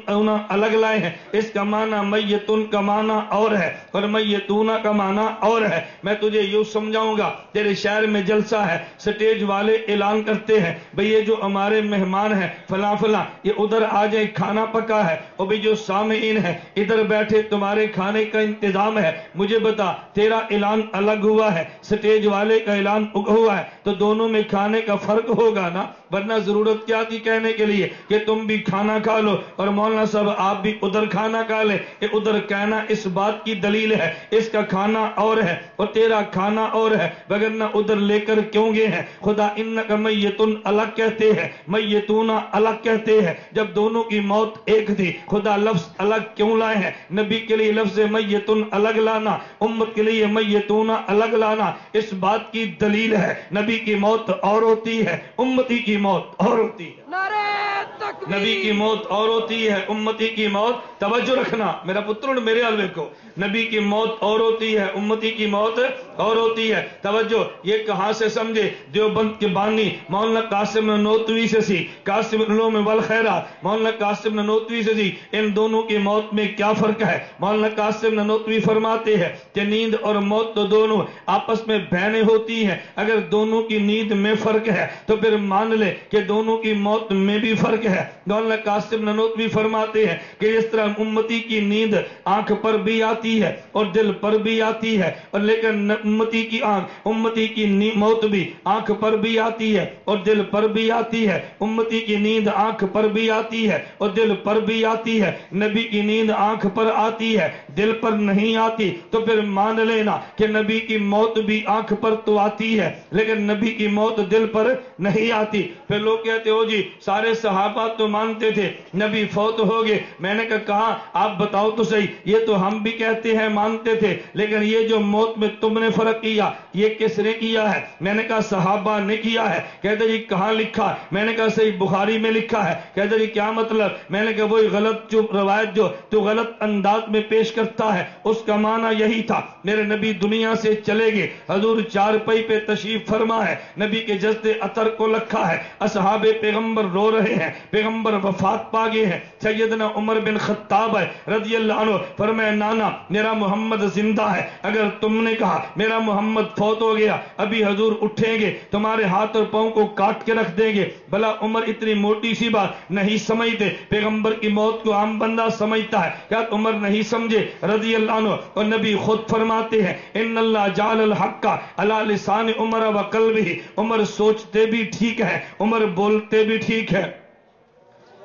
अलग लाए हैं। इसका माना मैतुन का माना और है, और मैतूना का माना और है। मैं तुझे यूँ समझाऊँगा, तेरे शहर में जलसा है, स्टेज वाले ऐलान करते हैं, भाई ये जो हमारे मेहमान हैं, फला फला, ये उधर आ जाए, खाना पका है, और भाई जो सामीन है, इधर बैठे तुम्हारे खाने का इंतज़ाम है। मुझे बता, तेरा ऐलान अलग हुआ है स्टेज वाले का ऐलान हुआ है तो दोनों में खाने का फ़र्क होगा ना? वरना ज़रूरत क्या थी कहने के लिए? कि तुम भी खाना खा लो। और मौलाना साहब, आप भी उधर खाना खा ले। उधर कहना इस बात की दलील है, इसका खाना और है, और तेरा खाना और है। वगरना उधर लेकर क्यों गए हैं? खुदा इन का मैतुन अलग कहते हैं मैतूना अलग कहते हैं। जब दोनों की मौत एक थी, खुदा लफ्ज अलग क्यों लाए हैं? नबी के लिए लफ्ज मैतुन अलग लाना, उम्मत के लिए मैतूना अलग लाना इस बात की दलील है। नबी की मौत और होती है, उम्मती की मौत और होती है। नबी की मौत और होती है, उम्मती की मौत। तवज्जो रखना, मेरा पुत्र मेरे अलवे को। नबी की मौत और होती है, उम्मती की मौत और होती है। तवज्जो, ये कहाँ से समझे? देवबंद के बानी, मौलाना कासिम नोतवी से सी। कासिम में वल खैरा, मौलाना कासिम नोतवी से सी। इन दोनों की मौत में क्या फ़र्क है? मौलाना कासिम नोतवी फरमाते हैं कि नींद और मौत तो दोनों आपस में बहने होती है। अगर दोनों की नींद में फ़र्क है तो फिर मान ले कि दोनों की मौत में भी फ़र्क है। मौलाना कासिम नोतवी फरमाते हैं कि इस तरह उम्मती की नींद आँख पर भी आती है और दिल पर भी आती है। और लेकिन उम्मती की आँख, उम्मती की मौत भी आँख पर भी आती है और दिल पर भी आती है। उम्मती की नींद आँख पर भी आती है और दिल पर भी आती है। नबी की नींद आँख पर आती है, दिल पर नहीं आती। तो फिर मान लेना कि नबी की मौत भी आँख पर तो आती है, लेकिन नबी की मौत दिल पर नहीं आती। फिर लोग कहते हो जी सारे सहाबा तो मानते थे, नबी फौत हो गए। मैंने कहा आप बताओ तो सही, ये तो हम भी कहते हैं, मानते थे, लेकिन ये जो मौत में तुमने फ़र्क किया, ये किसने किया है? मैंने कहा, सहाबा ने किया है। कहते जी कहाँ लिखा? मैंने कहा, सही बुखारी में लिखा है। कहते जी क्या मतलब? मैंने कहा, वही गलत जो रवायत जो तो गलत अंदाज में पेश करता है, उसका माना यही था। मेरे नबी दुनिया से चले गए। हजूर चार पई पे तशीफ फरमा है। नबी के जज्ते अतर को रखा है। असहाबे पैगंबर रो रहे हैं, पैगंबर वफात पा गए हैं। सैयदना उमर बिन खत्ताब है रज़ी अल्लाह फरमाया, नाना, मेरा मोहम्मद ज़िंदा है। अगर तुमने कहा, मेरा मोहम्मद फौत हो गया, अभी हजूर उठेंगे, तुम्हारे हाथ और पाँव को काट के रख देंगे। भला उमर इतनी मोटी सी बात नहीं समझते, पैगंबर की मौत को आम बंदा समझता है। क्या उमर नहीं समझे? रज़ी अल्लाह और नबी खुद फरमाते हैं इन अल्लाह जाल हक्का अला लिसान उमर व कल भी उमर सोचते भी ठीक है, उमर बोलते भी ठीक है।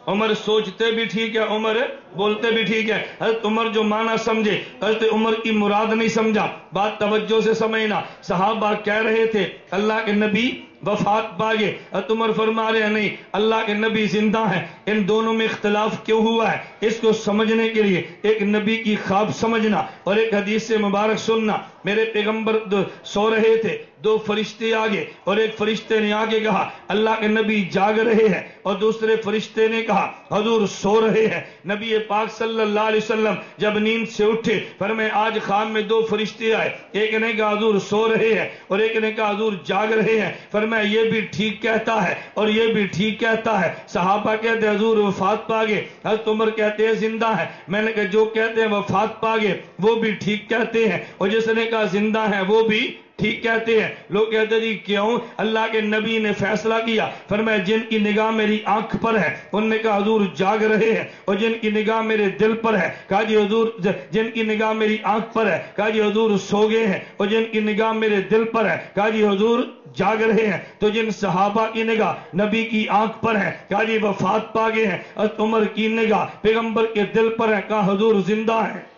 उमर सोचते भी ठीक है, उमर बोलते भी ठीक है। हज़रत उमर जो माना समझे हज़रत उमर की मुराद नहीं समझा। बात तवज्जो से समझना सहाबा कह रहे थे, अल्लाह के नबी वफात पागे। उमर फरमा रहे नहीं, अल्लाह के नबी ज़िंदा है। इन दोनों में इख्तलाफ क्यों हुआ है? इसको समझने के लिए एक नबी की ख्वाब समझना और एक हदीस से मुबारक सुनना। मेरे पैगंबर सो रहे थे दो फरिश्ते आगे और एक फरिश्ते ने आगे कहा, अल्लाह के नबी जाग रहे हैं। और दूसरे फरिश्ते ने कहा, हजूर सो रहे हैं। नबी पाक सल्लल्लाहु अलैहि वसल्लम जब नींद से उठे, पर मैं आज खाम में दो फरिश्ते आए। एक ने कहा, हजूर सो रहे हैं। और एक ने कहा, हजूर जाग रहे हैं। पर मैं ये भी ठीक कहता है और ये भी ठीक कहता है। सहाबा कहते हजूर वफात पागे हज़रत उमर कहते हैं, ज़िंदा है। मैंने कहा, जो कहते हैं वफात पागे वो भी ठीक कहते हैं। और जिसने कहा, ज़िंदा है, वो भी ठीक कहते हैं। लोग कहते जी, क्यों? अल्लाह के नबी ने फैसला किया। फिर मैं जिनकी निगाह मेरी आँख पर है उनने कहा, हजूर, जाग रहे हैं। और जिनकी निगाह मेरे दिल पर है, कहा, जी, हजूर जिनकी निगाह मेरी आँख पर है, कहा, जी, हजूर, सो गए हैं। और जिनकी निगाह मेरे दिल पर है, कहा, जी, हजूर, जाग रहे हैं। तो जिन सहाबा की निगाह नबी की आँख पर है, कहा, जी, वफात पा गए हैं। उमर की निगाह पैगंबर के दिल पर है, कहा, हजूर, ज़िंदा है।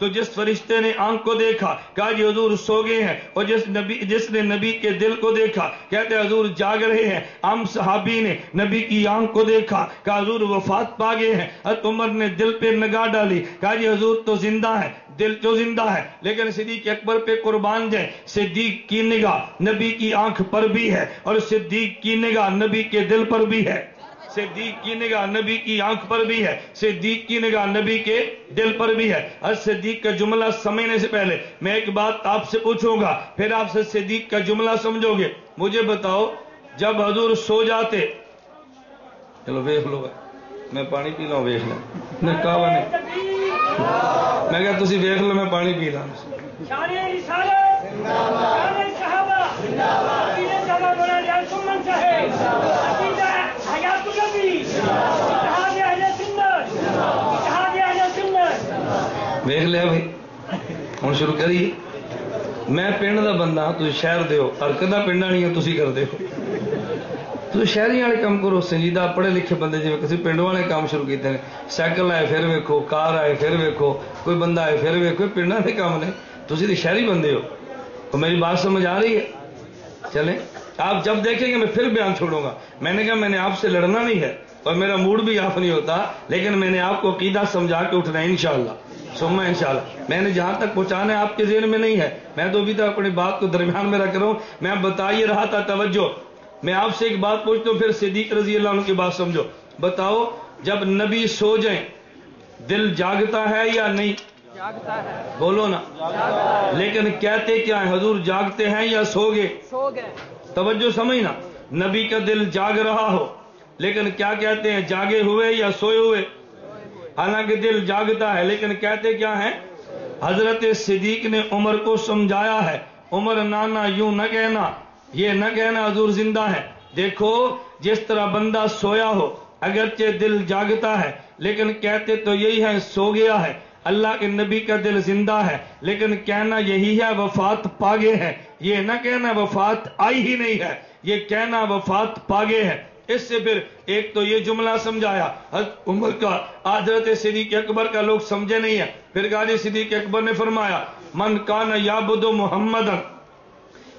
तो जिस फरिश्ते ने आँख को देखा, कहा जी, हजूर, सो गए हैं। और जिस नबी, जिसने नबी के दिल को देखा, कहते हजूर, जाग रहे हैं। आम सहाबी ने नबी की आँख को देखा, कहा, हजूर, वफात पा गए हैं। उमर ने दिल पे नगाह डाली, कहा, जी, हजूर तो ज़िंदा है, दिल तो ज़िंदा है, लेकिन सिद्दीक अकबर पे कुर्बान जाए। सिद्दीक की निगाह नबी की आँख पर भी है और सिद्दीक की निगाह नबी के दिल पर भी है। सिद्दीक की निगाह नबी की आँख पर भी है सिद्दीक की निगाह नबी के दिल पर भी है और सिद्दीक का जुमला समझने से पहले मैं एक बात आपसे पूछूँगा फिर आपसे सिद्दीक का जुमला समझोगे मुझे बताओ जब हजूर सो जाते चलो वेख लो मैं पानी पी ला वेख लो मैं कहा मैं क्या तुम वेख लो मैं पानी पी ला ਵੇਖ ਲਿਆ ਭਾਈ ਹੁਣ ਸ਼ੁਰੂ ਕਰੀਏ ਮੈਂ ਪਿੰਡ ਦਾ ਬੰਦਾ ਤੁਸੀਂ ਸ਼ਹਿਰ ਦੇ ਹੋ ਹਰਕਤਾਂ ਪਿੰਡਾਂ ਨਹੀਂ ਤੁਸੀਂ ਕਰਦੇ ਹੋ ਤੁਸੀਂ ਸ਼ਹਿਰੀ ਵਾਲੇ ਕੰਮ ਕਰੋ ਸੰਜੀਦਾ ਪੜ੍ਹੇ ਲਿਖੇ ਬੰਦੇ ਜਿਵੇਂ ਕਿਸੇ ਪਿੰਡ ਵਾਲੇ ਕੰਮ ਸ਼ੁਰੂ ਕੀਤੇ ਨੇ ਸਾਈਕਲ ਆਏ ਫਿਰ ਵੇਖੋ ਕਾਰ ਆਏ ਫਿਰ ਵੇਖੋ ਕੋਈ ਬੰਦਾ ਆਏ ਫਿਰ ਵੇਖੋ ਪਿੰਡਾਂ ਦੇ ਕੰਮ ਨੇ ਤੁਸੀਂ ਤੇ ਸ਼ਹਿਰੀ ਬੰਦੇ ਹੋ तो मेरी बात समझ आ रही है चले आप जब देखेंगे मैं फिर बयान छोड़ूंगा मैंने कहा मैंने आपसे लड़ना नहीं है और मेरा मूड भी ऑफ़ नहीं होता लेकिन मैंने आपको कीदा समझा के उठना है इनशाला सुम्मा इंशाल्लाह। मैंने जहाँ तक पहुंचाना आपके जेन में नहीं है। मैं तो अभी तक अपनी बात को दरमियान में रख रहा हूँ। मैं बता ही रहा था तवज्जो। मैं आपसे एक बात पूछता हूँ फिर सिद्दीक रज़ी अल्लाह की बात समझो। बताओ जब नबी सो जाए दिल जागता है या नहीं? जागता है। बोलो ना। लेकिन कहते क्या है? हजूर जागते हैं या सो गए सो गए। तवज्जो समझना। नबी का दिल जाग रहा हो लेकिन क्या कहते हैं, जागे हुए या सोए हुए? हालाँकि दिल जागता है, लेकिन कहते क्या है? हज़रत सिद्दीक ने उमर को समझाया है। उमर, नाना, यूँ न कहना, ये न कहना हजूर ज़िंदा है। देखो, जिस तरह बंदा सोया हो, अगरचे दिल जागता है, लेकिन कहते तो यही है, सो गया है। अल्लाह के नबी का दिल ज़िंदा है, लेकिन कहना यही है, वफात पागे है। ये न कहना, वफात आई ही नहीं है, ये कहना, वफात पागे है। इससे फिर एक तो ये जुमला समझाया उमर का आदरत सिद्दीक अकबर का, लोग समझे नहीं है। फिर गाजी सिद्दीक अकबर ने फरमाया, मन कान याबुद मोहम्मद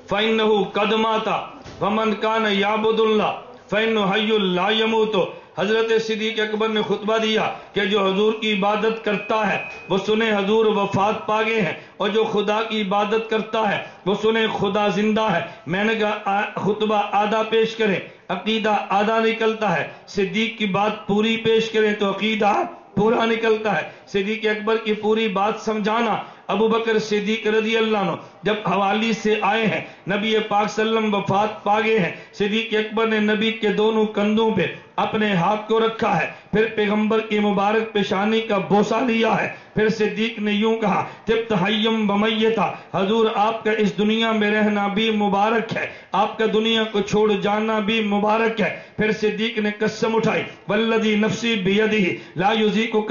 फ़ैन कदमाता वमन कान याबुदुल्ला फ़ैन हयुल्ला यमूतो। हज़रत सिद्दीक अकबर ने खुतबा दिया कि जो हजूर की इबादत करता है, वो सुने हजूर वफात पागे हैं, और जो खुदा की इबादत करता है, वो सुने खुदा ज़िंदा है। मैंने कहा खुतबा आधा पेश करें, अकीदा आधा निकलता है। सिद्दीक की बात पूरी पेश करें तो अकीदा पूरा निकलता है। सिद्दीक अकबर की पूरी बात समझाना, अबू बकर सिद्दीक रज़ी अल्लाह जब हवाली से आए हैं, नबी पाक सल्लम वफात पागे हैं। सिद्दीक अकबर ने नबी के दोनों कंधों पे अपने हाथ को रखा है। फिर पैगंबर की मुबारक पेशानी का बोसा लिया है। फिर सिद्दीक ने यूँ कहा तिब्त हयम बमैता हजूर आपका इस दुनिया में रहना भी मुबारक है, आपका दुनिया को छोड़ जाना भी मुबारक है। फिर सिद्दीक ने कसम उठाई वल्लदी नफसी बेदी ला युजी को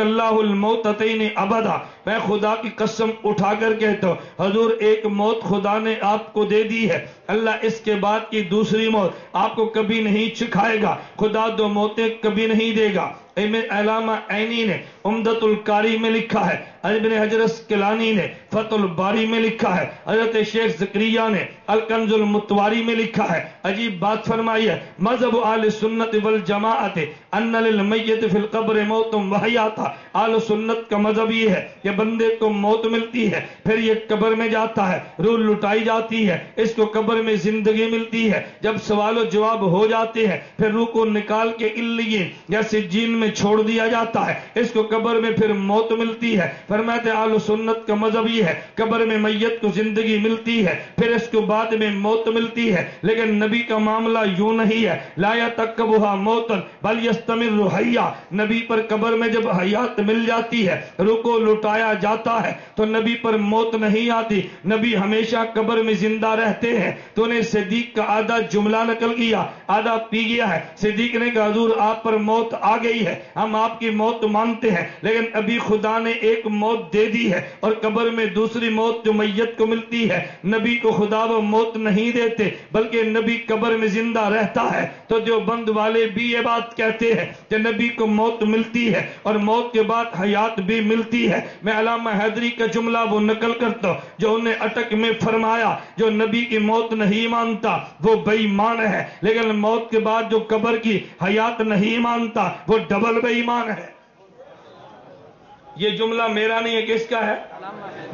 मौततैन अबदा। मैं खुदा की कसम उठाकर कहता हूँ, हजूर, एक मौत खुदा ने आपको दे दी है। अल्लाह इसके बाद की दूसरी मौत आपको कभी नहीं चिखाएगा खुदा दो मौतें कभी नहीं देगा। अलामा ने उमदतुल कारी में लिखा है। अजबिन हज़रत किलानी ने फतुल बारी में लिखा है। हज़रत शेख जक्रिया ने अलकंजुल मुतवारी में लिखा है। अजीब बात फरमाई है। मज़हब आल सुन्नत वल जमाअत अन्नल मैयत फिल कब्र मौतुम वहयाता आल सुन्नत का मज़हब ये है कि बंदे को मौत मिलती है, फिर ये कब्र में जाता है, रूह लुटाई जाती है, इसको कब्र में ज़िंदगी मिलती है। जब सवाल जवाब हो जाते हैं, फिर रूह को निकाल के इल्लियन या सिज्जीन में छोड़ दिया जाता है। इसको कब्र में फिर मौत मिलती है। फरमाते आलो सुन्नत का मज़हब ये है, कब्र में मैयत को ज़िंदगी मिलती है, फिर इसको बाद में मौत मिलती है, लेकिन नबी का मामला यूँ नहीं है। लाया तक कबुहा मौतन, बल यस्तमिर रुहैया। नबी पर कब्र में जब हयात मिल जाती है, रुको लुटाया जाता है तो नबी पर मौत नहीं आती। नबी हमेशा कब्र में ज़िंदा रहते हैं। तो उन्हें सिद्दीक का आधा जुमला नकल किया, आधा पी गया है। सिद्दीक ने कहा, हजूर, आप पर मौत आ गई है। हम आपकी मौत मानते हैं, लेकिन अभी खुदा ने एक मौत दे दी है और कब्र में दूसरी मौत जो मैयत को मिलती है, नबी को खुदा वो मौत नहीं देते, बल्कि नबी कब्र में ज़िंदा रहता है। तो जो बंद वाले भी ये बात कहते हैं कि नबी को मौत मिलती है और मौत के बाद हयात भी मिलती है। मैं अलामा हैदरी का जुमला वो नकल करता हूँ, जो उन्हें अटक में फरमाया, जो नबी की मौत नहीं मानता, वो बेईमान है। लेकिन मौत के बाद जो कब्र की हयात नहीं मानता, वो डबल बेईमान है। ये जुमला मेरा नहीं है, किसका है?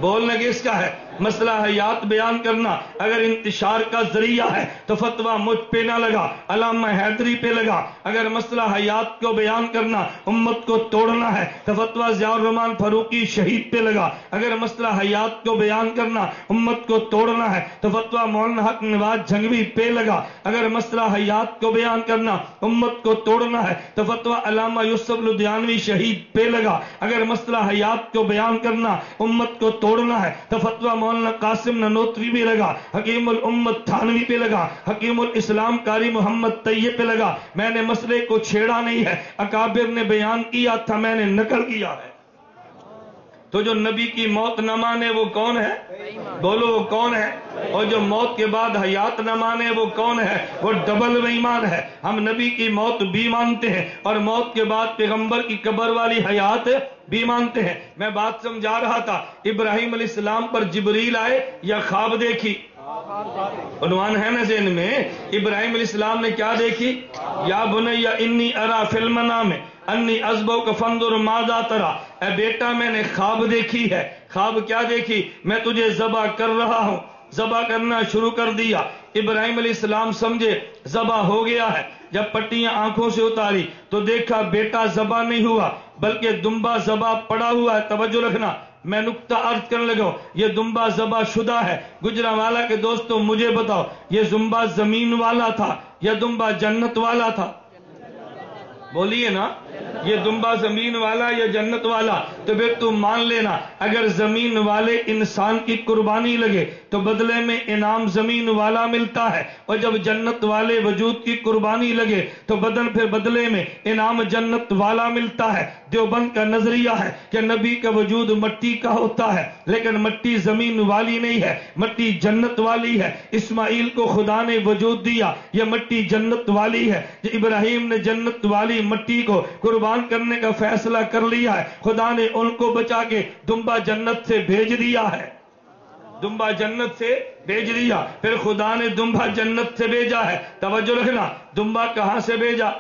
बोलना किसका है? मसला हयात बयान करना, अगर इंतशार का ज़रिया है तो फतवा मुझ पे ना लगा, अलामा हैदरी पे लगा। अगर मसला हयात को बयान करना, उम्मत को तोड़ना है तो फतवा जियामान फरूकी शहीद पे लगा। अगर मसला हयात को बयान करना, उम्मत को तोड़ना है तो फतवा मौलाना हक नवाज़ जंगवी पे लगा। अगर मसला हयात को बयान करना, उम्मत को तोड़ना है तो फतवा अलामा यूसुफ लुधियानवी शहीद पे लगा। अगर मसला हयात को बयान करना, उम्मत को तोड़ना है। तो फतवा मौलाना कासिम ननोत्री भी लगा, हकीमुल उम्मत थानवी पे लगा, हकीमुल इस्लाम कारी मोहम्मद तैयब पे लगा। मैंने मसले को छेड़ा नहीं है। अकाबिर ने बयान किया था, मैंने नकल किया है। तो जो नबी की मौत न माने वो कौन है? बोलो वो कौन है? और जो मौत के बाद हयात न माने वो कौन है? वो डबल बेईमान है। हम नबी की मौत भी मानते हैं और मौत के बाद पैगंबर की कबर वाली हयात भी मानते हैं। मैं बात समझा रहा था, इब्राहिम इस्लाम पर जिबरील आए या ख्वाब देखी? उनवान है ना जेन में? इब्राहिम इस्लाम ने क्या देखी? या बुनैया इन्नी अरा फिल्मना में अन्नी अजबो का फंदुर मादा तरा। ए बेटा, मैंने ख्वाब देखी है। ख्वाब क्या देखी? मैं तुझे जबा कर रहा हूँ। जबा करना शुरू कर दिया। इब्राहिम इस्लाम समझे जबा हो गया है। जब पट्टियाँ आँखों से उतारी तो देखा बेटा जबा नहीं हुआ, बल्कि दुम्बा जबा पड़ा हुआ है। तवज्जो रखना। मैं नुकता अर्थ करने लगा ये दुम्बा जबा शुदा है। गुजरा वाला के दोस्तों, मुझे बताओ, ये जुम्बा ज़मीन वाला था या दुम्बा जन्नत वाला था? बोलिए ना, ये दुम्बा ज़मीन वाला, या जन्नत वाला तो फिर तुम मान लेना, अगर ज़मीन वाले इंसान की कुर्बानी लगे तो बदले में इनाम ज़मीन वाला मिलता है, और जब जन्नत वाले वजूद की कुर्बानी लगे तो बदन फिर बदले में इनाम जन्नत वाला मिलता है। देवबंद का नज़रिया है कि नबी का वजूद मट्टी का होता है, लेकिन मट्टी ज़मीन वाली नहीं है, मट्टी जन्नत वाली है। इस्माइल को खुदा ने वजूद दिया यह मट्टी जन्नत वाली है। इब्राहिम ने जन्नत वाली मट्टी को कुर्बान करने का फैसला कर लिया है। खुदा ने उनको बचा के दुम्बा जन्नत से भेज दिया है। दुम्बा जन्नत से भेज दिया। फिर खुदा ने दुम्बा जन्नत से भेजा है। तवज्जो रखना, दुम्बा कहाँ से भेजा?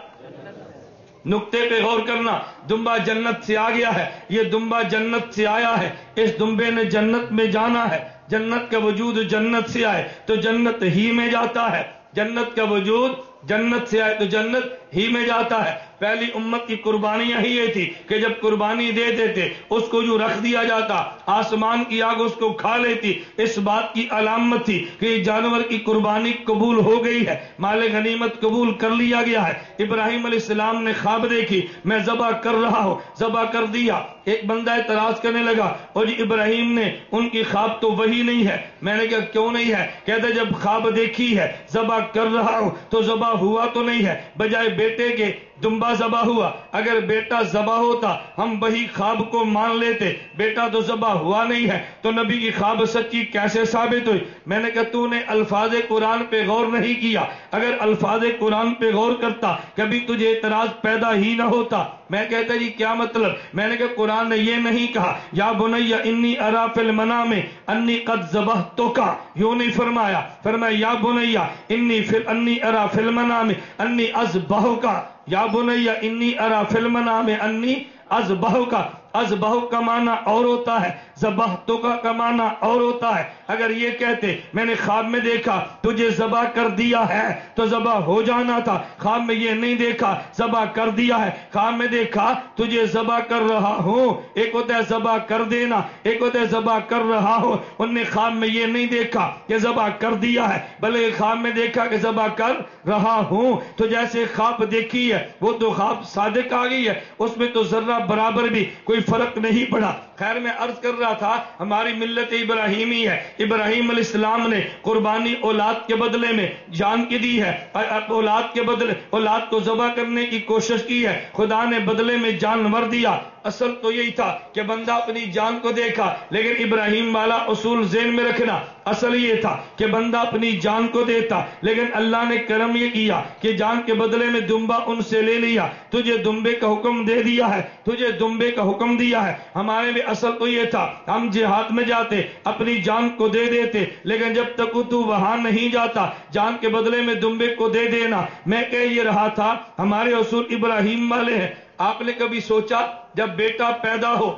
नुक्ते पे गौर करना, दुम्बा जन्नत से आ गया है। ये दुम्बा जन्नत से आया है। इस दुम्बे ने जन्नत में जाना है। जन्नत का वजूद जन्नत से आए तो जन्नत ही में जाता है। जन्नत का वजूद जन्नत से आए तो जन्नत ही में जाता है। पहली उम्मत की कुर्बानियाँ ही ये थी कि जब कुर्बानी दे देते, उसको जो रख दिया जाता, आसमान की आग उसको खा लेती, इस बात की अलामत थी कि जानवर की कुर्बानी कबूल हो गई है, माल गनीमत कबूल कर लिया गया है। इब्राहिम सलाम ने ख्वाब देखी, मैं जबा कर रहा हूँ जबा कर दिया। एक बंदा तराज करने लगा और इब्राहिम ने, उनकी ख्वाब तो वही नहीं है। मैंने कहा, क्यों नहीं है? कहते, जब ख्वाब देखी है जबा कर रहा हूँ तो जबा हुआ तो नहीं है। बजाय बेटे के दुम्बा जबा हुआ। अगर बेटा जबा होता, हम वही ख्वाब को मान लेते। बेटा तो जबा हुआ नहीं है तो नबी की ख्वाब सच्ची कैसे साबित हुई? मैंने कहा, तूने अल्फाज कुरान पे गौर नहीं किया। अगर अल्फाज कुरान पे गौर करता, कभी तुझे इतराज पैदा ही ना होता। मैं कहता, जी, क्या मतलब? मैंने कहा, कुरान ने ये नहीं कहा, या बुनैया, इन्नी अरा फिल मना में, अन्नी कद जबह तो का। यू नहीं फरमाया। फिर मैं या बुनैया, इन्नी फिर अन्नी अरा फिल मना में, अन्नी अज बह का। या बुनैया, इन्नी अरा मना में, अन्नी अज बहु का। अज का माना और होता है। जबाह तो का कमाना और होता है। अगर ये कहते, मैंने ख्वाब में देखा, तुझे जबा कर दिया है तो जबा हो जाना था। ख्वाब में ये नहीं देखा, जबा कर दिया है। ख्वाब में देखा, तुझे जबा कर रहा हूँ। एक होता है, जबा कर देना। एक होता है, जबा कर रहा हूँ। उनने ख्वाब में ये नहीं देखा कि जबा कर दिया है भले ख्वाब में देखा कि जबा कर रहा हूँ। तो जैसे ख्वाब देखी है, वो तो ख्वाब सादिक आ गई है। उसमें तो जर्रा बराबर भी कोई फ़र्क नहीं पड़ा। खैर, मैं अर्ज़ कर रहा था, हमारी मिल्लत इब्राहिमी है। इब्राहिम इस्लाम ने कुर्बानी औलाद के बदले में जान की दी है। औलाद के बदले, औलाद को जबा करने की कोशिश की है। खुदा ने बदले में जानवर दिया। असल तो यही था कि बंदा अपनी जान को देखा, लेकिन इब्राहिम वाला उसूल जेन में रखना असल ये था कि बंदा अपनी जान को देता, लेकिन अल्लाह ने करम ये किया कि जान के बदले में दुम्बा उनसे ले लिया। तुझे दुम्बे का हुक्म दे दिया है, तुझे दुम्बे का हुक्म दिया है। हमारे में असल तो ये था, हम जिहाद में जाते, अपनी जान को दे देते, लेकिन जब तक तू वहाँ नहीं जाता, जान के बदले में दुम्बे को दे देना। मैं कह ये रहा था, हमारे असूल इब्राहिम वाले हैं आपने कभी सोचा जब बेटा पैदा हो?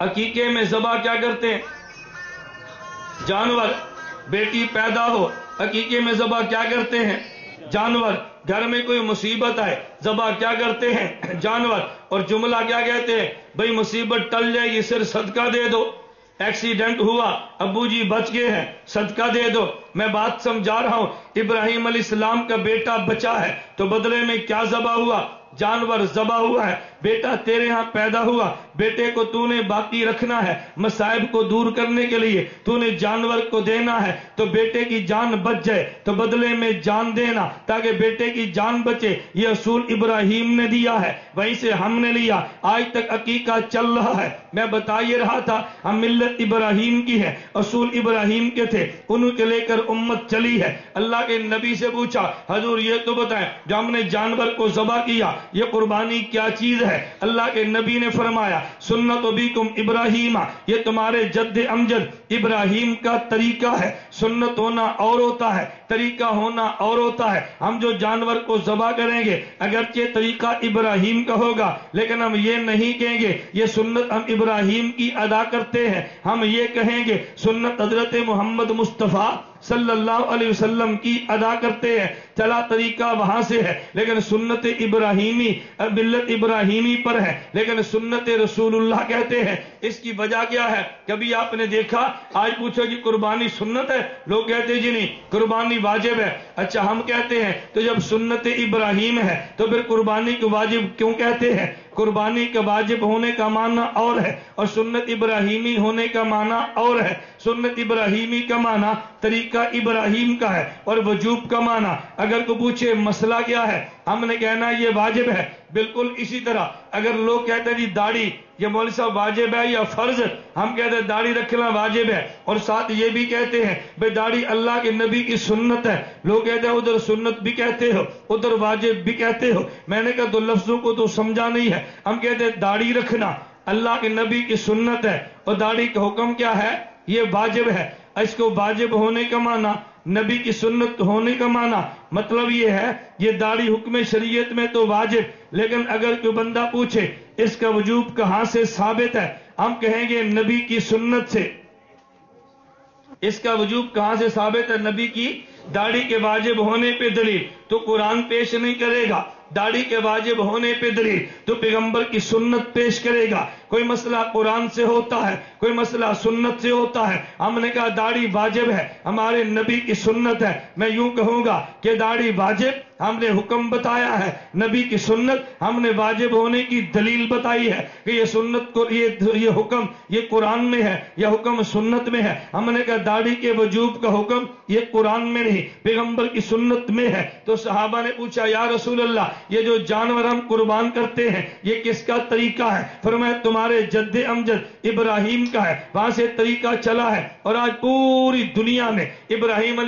अकीके में जबा क्या करते हैं? जानवर, बेटी पैदा हो, अकीके में जबा क्या करते हैं? जानवर, घर में कोई मुसीबत आए, जबा क्या करते हैं? जानवर, और जुमला क्या कहते हैं? भाई, मुसीबत टल जाएगी, सिर सदका दे दो। एक्सीडेंट हुआ अबू जी बच गए हैं, सदका दे दो। मैं बात समझा रहा हूँ, इब्राहिम अली सलाम का बेटा बचा है तो बदले में क्या जबा हुआ? जानवर जबा हुआ है। बेटा तेरे यहाँ पैदा हुआ, बेटे को तूने बाकी रखना है, मसाइब को दूर करने के लिए तूने जानवर को देना है तो बेटे की जान बच जाए तो बदले में जान देना, ताकि बेटे की जान बचे, ये असूल इब्राहिम ने दिया है, वहीं से हमने लिया, आज तक अकीका चल रहा है। मैं बता ये रहा था, हम मिल्लत इब्राहिम की है, असूल इब्राहिम के थे, उनके लेकर उम्मत चली है। अल्लाह के नबी से पूछा, हजूर, ये तो बताएँ, जो हमने जानवर को जबा किया, ये कुर्बानी क्या चीज़ है? अल्लाह के नबी ने फरमाया, सुन्नत बीकुम इब्राहिम। ये तुम्हारे जद अमजद इब्राहिम का तरीका है। सुन्नत होना और होता है, तरीका होना और होता है। हम जो जानवर को जबा करेंगे, अगरचे तरीका इब्राहिम का होगा, लेकिन हम ये नहीं कहेंगे, ये सुन्नत हम इब्राहिम की अदा करते हैं। हम ये कहेंगे, सुन्नत हज़रत मोहम्मद मुस्तफ़ा सल्लल्लाहु अलैहि वसल्लम की अदा करते हैं। चला तरीका वहाँ से है, लेकिन सुन्नत इब्राहिमी बिल्लत इब्राहिमी पर है, लेकिन सुन्नत रसूलुल्लाह कहते हैं, इसकी वजह क्या है? कभी आपने देखा, आज पूछो कि कुर्बानी सुन्नत है? लोग कहते जी नहीं, कुर्बानी वाजिब है। अच्छा हम कहते हैं तो जब सुन्नत इब्राहिम है तो फिर कुर्बानी को वाजिब क्यों कहते हैं? कुर्बानी का वाजिब होने का माना और है, और सुन्नत इब्राहिमी होने का माना और है। सुन्नत इब्राहिमी का माना तरीका इब्राहिम का है, और वजूब का माना। अगर को पूछे, मसला क्या है? हमने कहना, ये वाजिब है। बिल्कुल इसी तरह, अगर लोग कहते हैं जी, दाढ़ी, ये मौल साहब वाजिब है या फ़र्ज़? हम कहते हैं, दाढ़ी रखना वाजिब है। और साथ ये भी कहते हैं, भाई दाढ़ी अल्लाह के नबी की सुन्नत है। लोग कहते हैं, उधर सुन्नत भी कहते हो, उधर वाजिब भी कहते हो। मैंने कहा, दो लफ्जों को तो समझा नहीं है। हम कहते हैं, दाढ़ी रखना अल्लाह के नबी की सुन्नत है। और दाढ़ी का हुक्म क्या है? ये वाजिब है। इसको वाजिब होने का माना नबी की सुन्नत होने का माना। मतलब ये है, ये दाढ़ी हुक्म शरीयत में तो वाजिब, लेकिन अगर कोई बंदा पूछे, इसका वजूब कहाँ से साबित है? हम कहेंगे नबी की सुन्नत से। इसका वजूब कहाँ से साबित है? नबी की दाढ़ी के वाजिब होने पे दलील। तो कुरान पेश नहीं करेगा। दाढ़ी के वाजिब होने पे दलील तो पैगंबर की सुन्नत पेश करेगा। कोई मसला कुरान से होता है, कोई मसला सुन्नत से होता है। हमने कहा दाढ़ी वाजिब है, हमारे नबी की सुन्नत है। मैं यूँ कहूँगा कि दाढ़ी वाजिब हमने हुक्म बताया है, नबी की सुन्नत, हमने वाजिब होने की दलील बताई है कि ये सुन्नत को, ये ये हुक्म, ये कुरान में है या हुक्म सुन्नत में है। हमने कहा, दाढ़ी के वजूब का हुक्म, ये कुरान में नहीं, पैगंबर की सुन्नत में है। तो सहाबा ने पूछा, या रसूल अल्लाह ये जो जानवर हम कुर्बान करते हैं, ये किसका तरीका है? फरमाया, तुम्हारे जद्द अमजद इब्राहिम का है, वहाँ से तरीका चला है और आज पूरी दुनिया में इब्राहिम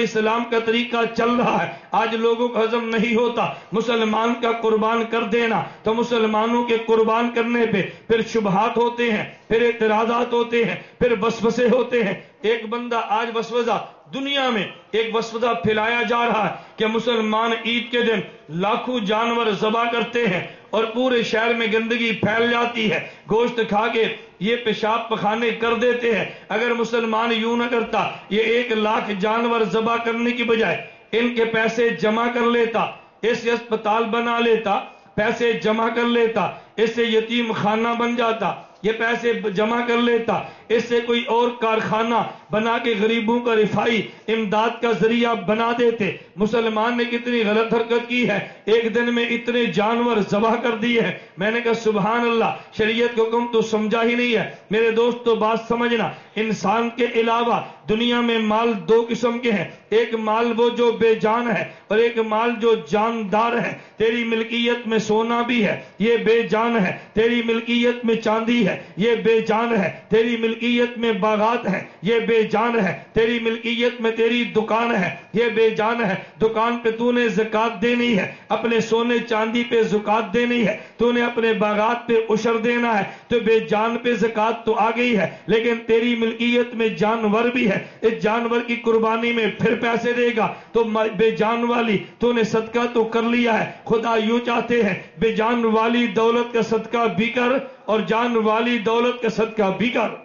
का तरीका चल रहा है। आज लोगों को हजम नहीं होता। मुसलमान का कुर्बान कर देना। तो मुसलमानों के कुर्बान करने पे फिर शुभहात होते हैं, फिर एतराजात होते हैं, फिर वसवसे होते हैं। एक बंदा आज वसवजा दुनिया में एक वसवजा फैलाया जा रहा है कि मुसलमान ईद के दिन लाखों जानवर जबा करते हैं और पूरे शहर में गंदगी फैल जाती है। गोश्त खा के ये पेशाब पखाने कर देते हैं। अगर मुसलमान यूँ न करता, ये एक लाख जानवर जबा करने की बजाय इनके पैसे जमा कर लेता, इसे अस्पताल बना लेता, पैसे जमा कर लेता, इससे यतीम खाना बन जाता, ये पैसे जमा कर लेता, इससे कोई और कारखाना बना के गरीबों का रिफाई, इमदाद का ज़रिया बना देते। मुसलमान ने कितनी गलत हरकत की है, एक दिन में इतने जानवर जबा कर दिए हैं। मैंने कहा सुबहान अल्लाह शरीयत को हुक्म तो समझा ही नहीं है। मेरे दोस्त तो बात समझना, इंसान के अलावा दुनिया में माल दो किस्म के हैं। एक माल वो जो बेजान है और एक माल जो जानदार है, तेरी मिल्कियत में सोना भी है, ये बेजान है। तेरी मिल्कियत में चांदी है, ये बेजान है। तेरी मिल्कियत में बागात है, ये बेजान है। तेरी मिल्कियत में तेरी दुकान है, ये बेजान है। दुकान पे तूने जक़ात देनी है, अपने सोने चांदी पे जुकात देनी है। तूने अपने बागात पे उशर देना है तो बेजान पे जक़ात तो आ गई है, लेकिन तेरी मिल्कियत में जानवर भी है। इस जानवर की कुर्बानी में फिर पैसे देगा तो बेजान वाली, तूने सदका तो कर लिया है। खुदा यू चाहते हैं, बेजान वाली दौलत का सदका भी कर और जान वाली दौलत का सदका भी कर।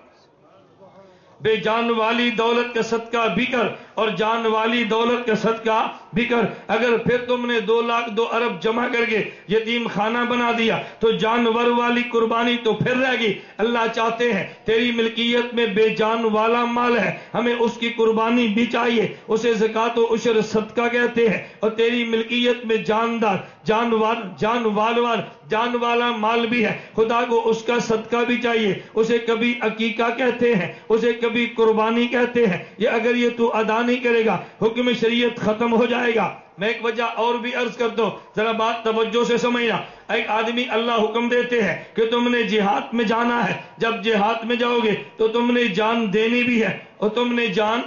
बेजान वाली दौलत का सदका भी कर और जान वाली दौलत का सदका भी कर। अगर फिर तुमने दो लाख दो अरब जमा करके यतीम खाना बना दिया तो जानवर वाली कुर्बानी तो फिर रहेगी अल्लाह चाहते हैं, तेरी मिल्कियत में बेजान वाला माल है, हमें उसकी कुर्बानी भी चाहिए। उसे जक़ात उशर सदका कहते हैं, और तेरी मिल्कियत में जानदार, जानवर जान वालवार जान वाला माल भी है। खुदा को उसका सदका भी चाहिए। उसे कभी अकीका कहते हैं, उसे कभी कुर्बानी कहते हैं। ये अगर ये तू अदा नहीं करेगा। हुक्म शरीयत खत्म हो जाएगा। मैं एक वजह और भी अर्ज़ कर दो। जरा बात तवज्जो से समझना। एक आदमी अल्लाह हुक्म देते हैं कि तुमने जिहाद में जाना है। जब जिहाद में जाओगे तो तुमने जान देनी भी है और तुमने जान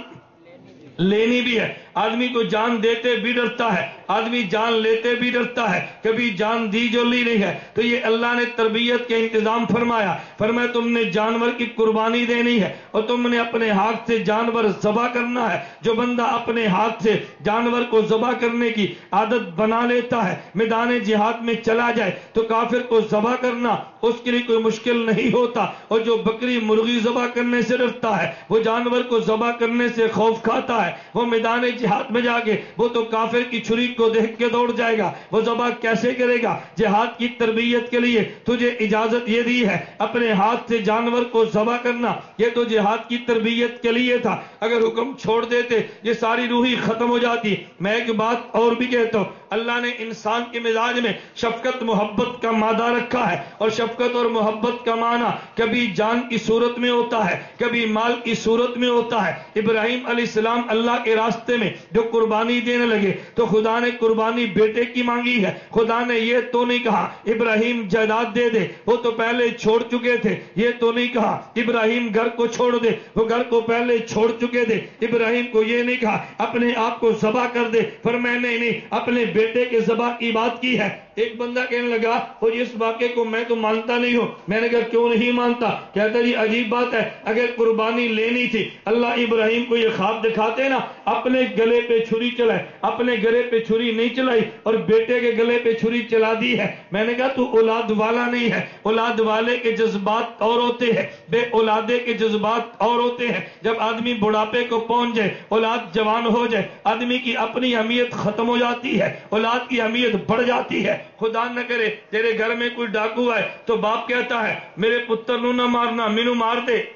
लेनी भी है। आदमी को जान देते भी डरता है, आदमी जान लेते भी डरता है, कभी जान दी जो ली नहीं है। तो ये अल्लाह ने तरबियत के इंतज़ाम फरमाया फरमाया, तुमने जानवर की कुर्बानी देनी है और तुमने अपने हाथ से जानवर जबा करना है। जो बंदा अपने हाथ से जानवर को जबा करने की आदत बना लेता है, मैदान जिहाद में चला जाए तो काफिर को जबा करना उसके लिए कोई मुश्किल नहीं होता। और जो बकरी मुर्गी जबा करने से डरता है, वो जानवर को जबा करने से खौफ खाता है। वो मैदान जिहाद में जाके वो तो काफिर की छुरी को देख के दौड़ जाएगा। वो जबा कैसे करेगा? जिहाद की तरबियत के लिए तुझे इजाज़त ये दी है। अपने हाथ से जानवर को जबा करना, ये तो जिहाद की तरबियत के लिए था। अगर हुक्म छोड़ देते, ये सारी रूही खत्म हो जाती। मैं एक बात और भी कहता हूँ। अल्लाह ने इंसान के मिजाज में शफकत, मोहब्बत का मादा रखा है। और शफकत और मोहब्बत का माना कभी जान की सूरत में होता है, कभी माल की सूरत में होता है। इब्राहिम अलैहिस्सलाम अल्लाह के रास्ते में जो कुर्बानी देने लगे तो खुदा ने कुर्बानी बेटे की मांगी है। खुदा ने ये तो नहीं कहा, इब्राहिम जायदाद दे दे। वो तो पहले छोड़ चुके थे। ये तो नहीं कहा, इब्राहिम घर को छोड़ दे। वो घर को पहले छोड़ चुके थे। इब्राहिम को ये नहीं कहा, अपने आप को जबा कर दे। पर मैंने नहीं, अपने बेटे के जबा की बात की है। एक बंदा कहने लगा, और इस वाक्य को मैं तो मानता नहीं हूँ। मैंने कहा, क्यों नहीं मानता? कहता जी अजीब बात है? अगर कुर्बानी लेनी थी, अल्लाह इब्राहिम को ये ख्वाब दिखाते ना, अपने गले पे छुरी चलाए अपने गले पे छुरी नहीं चलाई और बेटे के गले पे छुरी चला दी है। मैंने कहा, तू औलाद वाला नहीं है। औलाद वाले के जज्बात और होते हैं। बे औलादे के जज्बात और होते हैं। जब आदमी बुढ़ापे को पहुँच जाए, औलाद जवान हो जाए, आदमी की अपनी अहमियत खत्म हो जाती है। औलाद की अहमियत बढ़ जाती है। खुदा न करे, तेरे घर में कोई डाकू आए तो बाप कहता है, मेरे पुत्र नु न मारना, मीनू मार दे।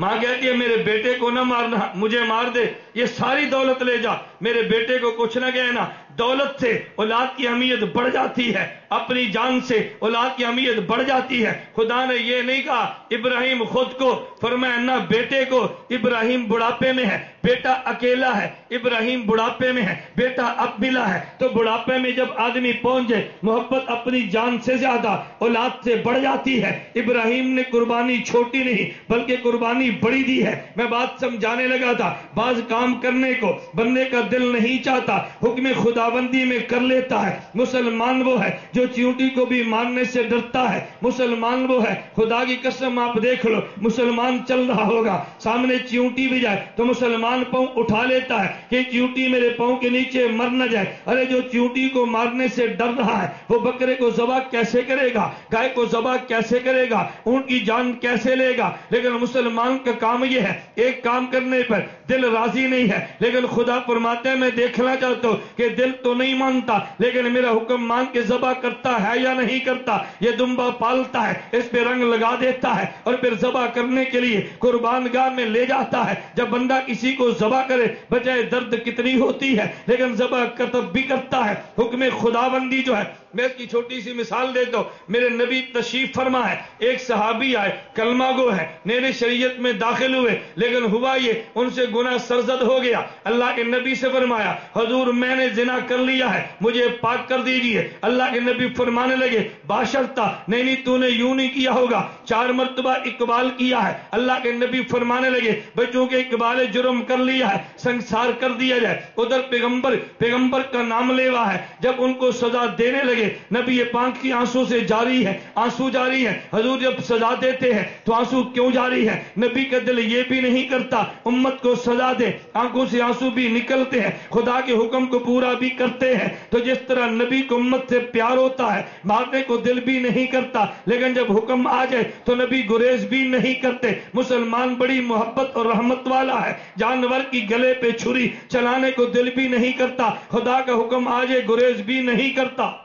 माँ कहती है, मेरे बेटे को ना मारना, मुझे मार दे, ये सारी दौलत ले जा। मेरे बेटे को कुछ ना कहना, दौलत से औलाद की अहमियत बढ़ जाती है। अपनी जान से औलाद की अहमियत बढ़ जाती है। खुदा ने यह नहीं कहा, इब्राहिम खुद को, फरमाया, ना, बेटे को, इब्राहिम बुढ़ापे में है। बेटा अकेला है, इब्राहिम बुढ़ापे में है। बेटा अब मिला है। तो बुढ़ापे में जब आदमी पहुँच, मोहब्बत अपनी जान से ज़्यादा, औलाद से बढ़ जाती है। इब्राहिम ने कुर्बानी छोटी नहीं, बल्कि कुर्बानी बड़ी दी है। मैं बात समझाने लगा था, बाज काम करने को बंदे का दिल नहीं चाहता। हुक्म खुदाबंदी में कर लेता है। मुसलमान वो है जो चींटी को भी मारने से डरता है, मुसलमान वो है। खुदा की कसम, आप देख लो, मुसलमान चल रहा होगा। सामने चींटी भी जाए तो मुसलमान पाँव उठा लेता है कि चींटी मेरे पाँव के नीचे मर न जाए। अरे, जो चींटी को मारने से डर रहा है, वो बकरे को जबा कैसे करेगा? गाय को जबा कैसे करेगा? उनकी जान कैसे लेगा? लेकिन मुसलमान का काम यह है, एक काम करने पर दिल राज़ी नहीं है। लेकिन खुदा फरमाते मैं देखना चाहता हूँ कि दिल तो नहीं मानता, लेकिन मेरा हुक्म मान के जबा करता है या नहीं करता, ये दुम्बा पालता है, इस पे रंग लगा देता है और फिर जबा करने के लिए कुर्बान गाह में ले जाता है। जब बंदा किसी को जबा करे, बजाय दर्द कितनी होती है, लेकिन जबा कर तब भी करता है। हुक्म खुदाबंदी जो है, मैं इसकी छोटी सी मिसाल देता हूँ। मेरे नबी तशीफ फरमा है एक सहाबी आए, कलमा गो है, मेरे शरीयत में दाखिल हुए, लेकिन हुआ ये, उनसे गुना सरजद हो गया। अल्लाह के नबी से फरमाया, हजूर, मैंने जिना कर लिया है, मुझे पाक कर दीजिए। अल्लाह के नबी फरमाने लगे, बाशर्ता, नहीं नहीं, तूने यूँ नहीं किया होगा। चार मरतबा इकबाल किया है। अल्लाह के नबी फरमाने लगे, बच्चों के इकबाल जुर्म कर लिया है, संसार कर दिया जाए। उधर पैगंबर पैगंबर का नाम लेवा है। जब उनको सजा देने लगे, नबी ये पांख की आँसू से जारी है, आँसू जारी है। हजूर जब सजा देते हैं तो आँसू क्यों जारी है? नबी का दिल ये भी नहीं करता, उम्मत को सजा दे। आँखों से आँसू भी निकलते हैं। खुदा के हुक्म को पूरा भी करते हैं। तो जिस तरह नबी को उम्मत से प्यार होता है, मारने को दिल भी नहीं करता, लेकिन जब हुक्म आ जाए तो नबी गुरेज भी नहीं करते। मुसलमान बड़ी मोहब्बत और रहमत वाला है। जानवर की गले पे छुरी चलाने को दिल भी नहीं करता। खुदा का हुक्म आ जाए, गुरेज भी नहीं करता।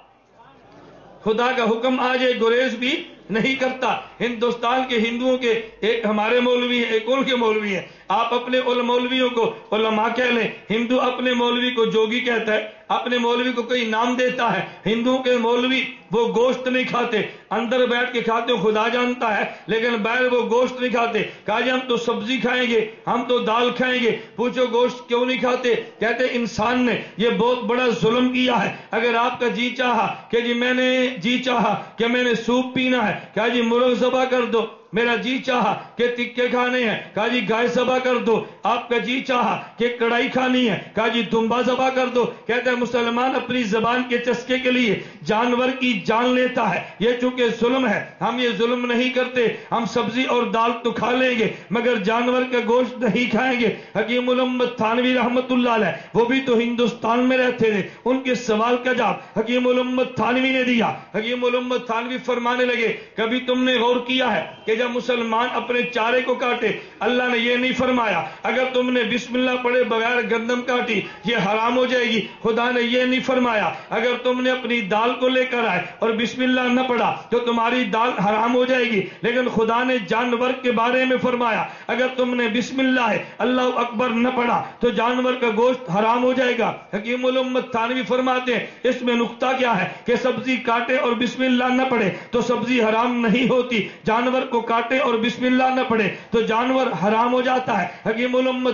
खुदा का हुक्म आ जाए, गुरेज भी नहीं करता। हिंदुस्तान के हिंदुओं के एक हमारे मौलवी है, एक उनके मौलवी है। आप अपने उल मौलवियों को उलमा कह लें, हिंदू अपने मौलवी को जोगी कहता है। अपने मौलवी को कोई नाम देता है, हिंदुओं के मौलवी वो गोश्त नहीं खाते, अंदर बैठ के खाते हो खुदा जानता है, लेकिन बाहर वो गोश्त नहीं खाते। कहा जी, हम तो सब्ज़ी खाएँगे, हम तो दाल खाएँगे, पूछो गोश्त क्यों नहीं खाते? कहते, इंसान ने ये बहुत बड़ा जुल्म किया है। अगर आपका जी चाहा कि जी मैंने, जी चाहा कि मैंने सूप पीना है क्या जी मुर्ग जबा कर दो। मेरा जी चाहा कि टिक्के खाने हैं। कहा जी गाय सभा कर दो। आपका जी चाहा कि कढ़ाई खानी है। कहा जी दुम्बा सभा कर दो। कहते हैं, मुसलमान अपनी जबान के चस्के के लिए जानवर की जान लेता है। ये चूँकि जुल्म है, हम ये जुल्म नहीं करते। हम सब्ज़ी और दाल तो खा लेंगे, मगर जानवर का गोश्त नहीं खाएँगे। हकीम उलम्मद थानवी रहमत वो भी तो हिंदुस्तान में रहते थे। उनके सवाल का जवाब हकीम उलम्मद थानवी ने दिया। हकीम उलम्मद थानवी फरमाने लगे, कभी तुमने गौर किया है कि जब मुसलमान अपने चारे को काटे। अल्लाह ने यह नहीं फरमाया, अगर तुमने बिस्मिल्लाह पढ़े बगैर गंदम काटी, ये हराम हो जाएगी। खुदा ने यह नहीं फरमाया, अगर तुमने अपनी दाल को लेकर आए और बिस्मिल्लाह न पढ़ा तो तुम्हारी दाल हराम हो जाएगी। लेकिन खुदा ने जानवर के बारे में फरमाया, अगर तुमने बिस्मिल्लाह अल्लाह अकबर न पढ़ा तो जानवर का गोश्त हराम हो जाएगा। हकीम थानवी फरमाते हैं, इसमें नुकता क्या है? कि सब्ज़ी काटे और बिस्मिल्लाह न पढ़े तो सब्ज़ी हराम नहीं होती। जानवर को काटे और बिस्मिल्लाह न पढ़े तो जानवर हराम हो जाता है।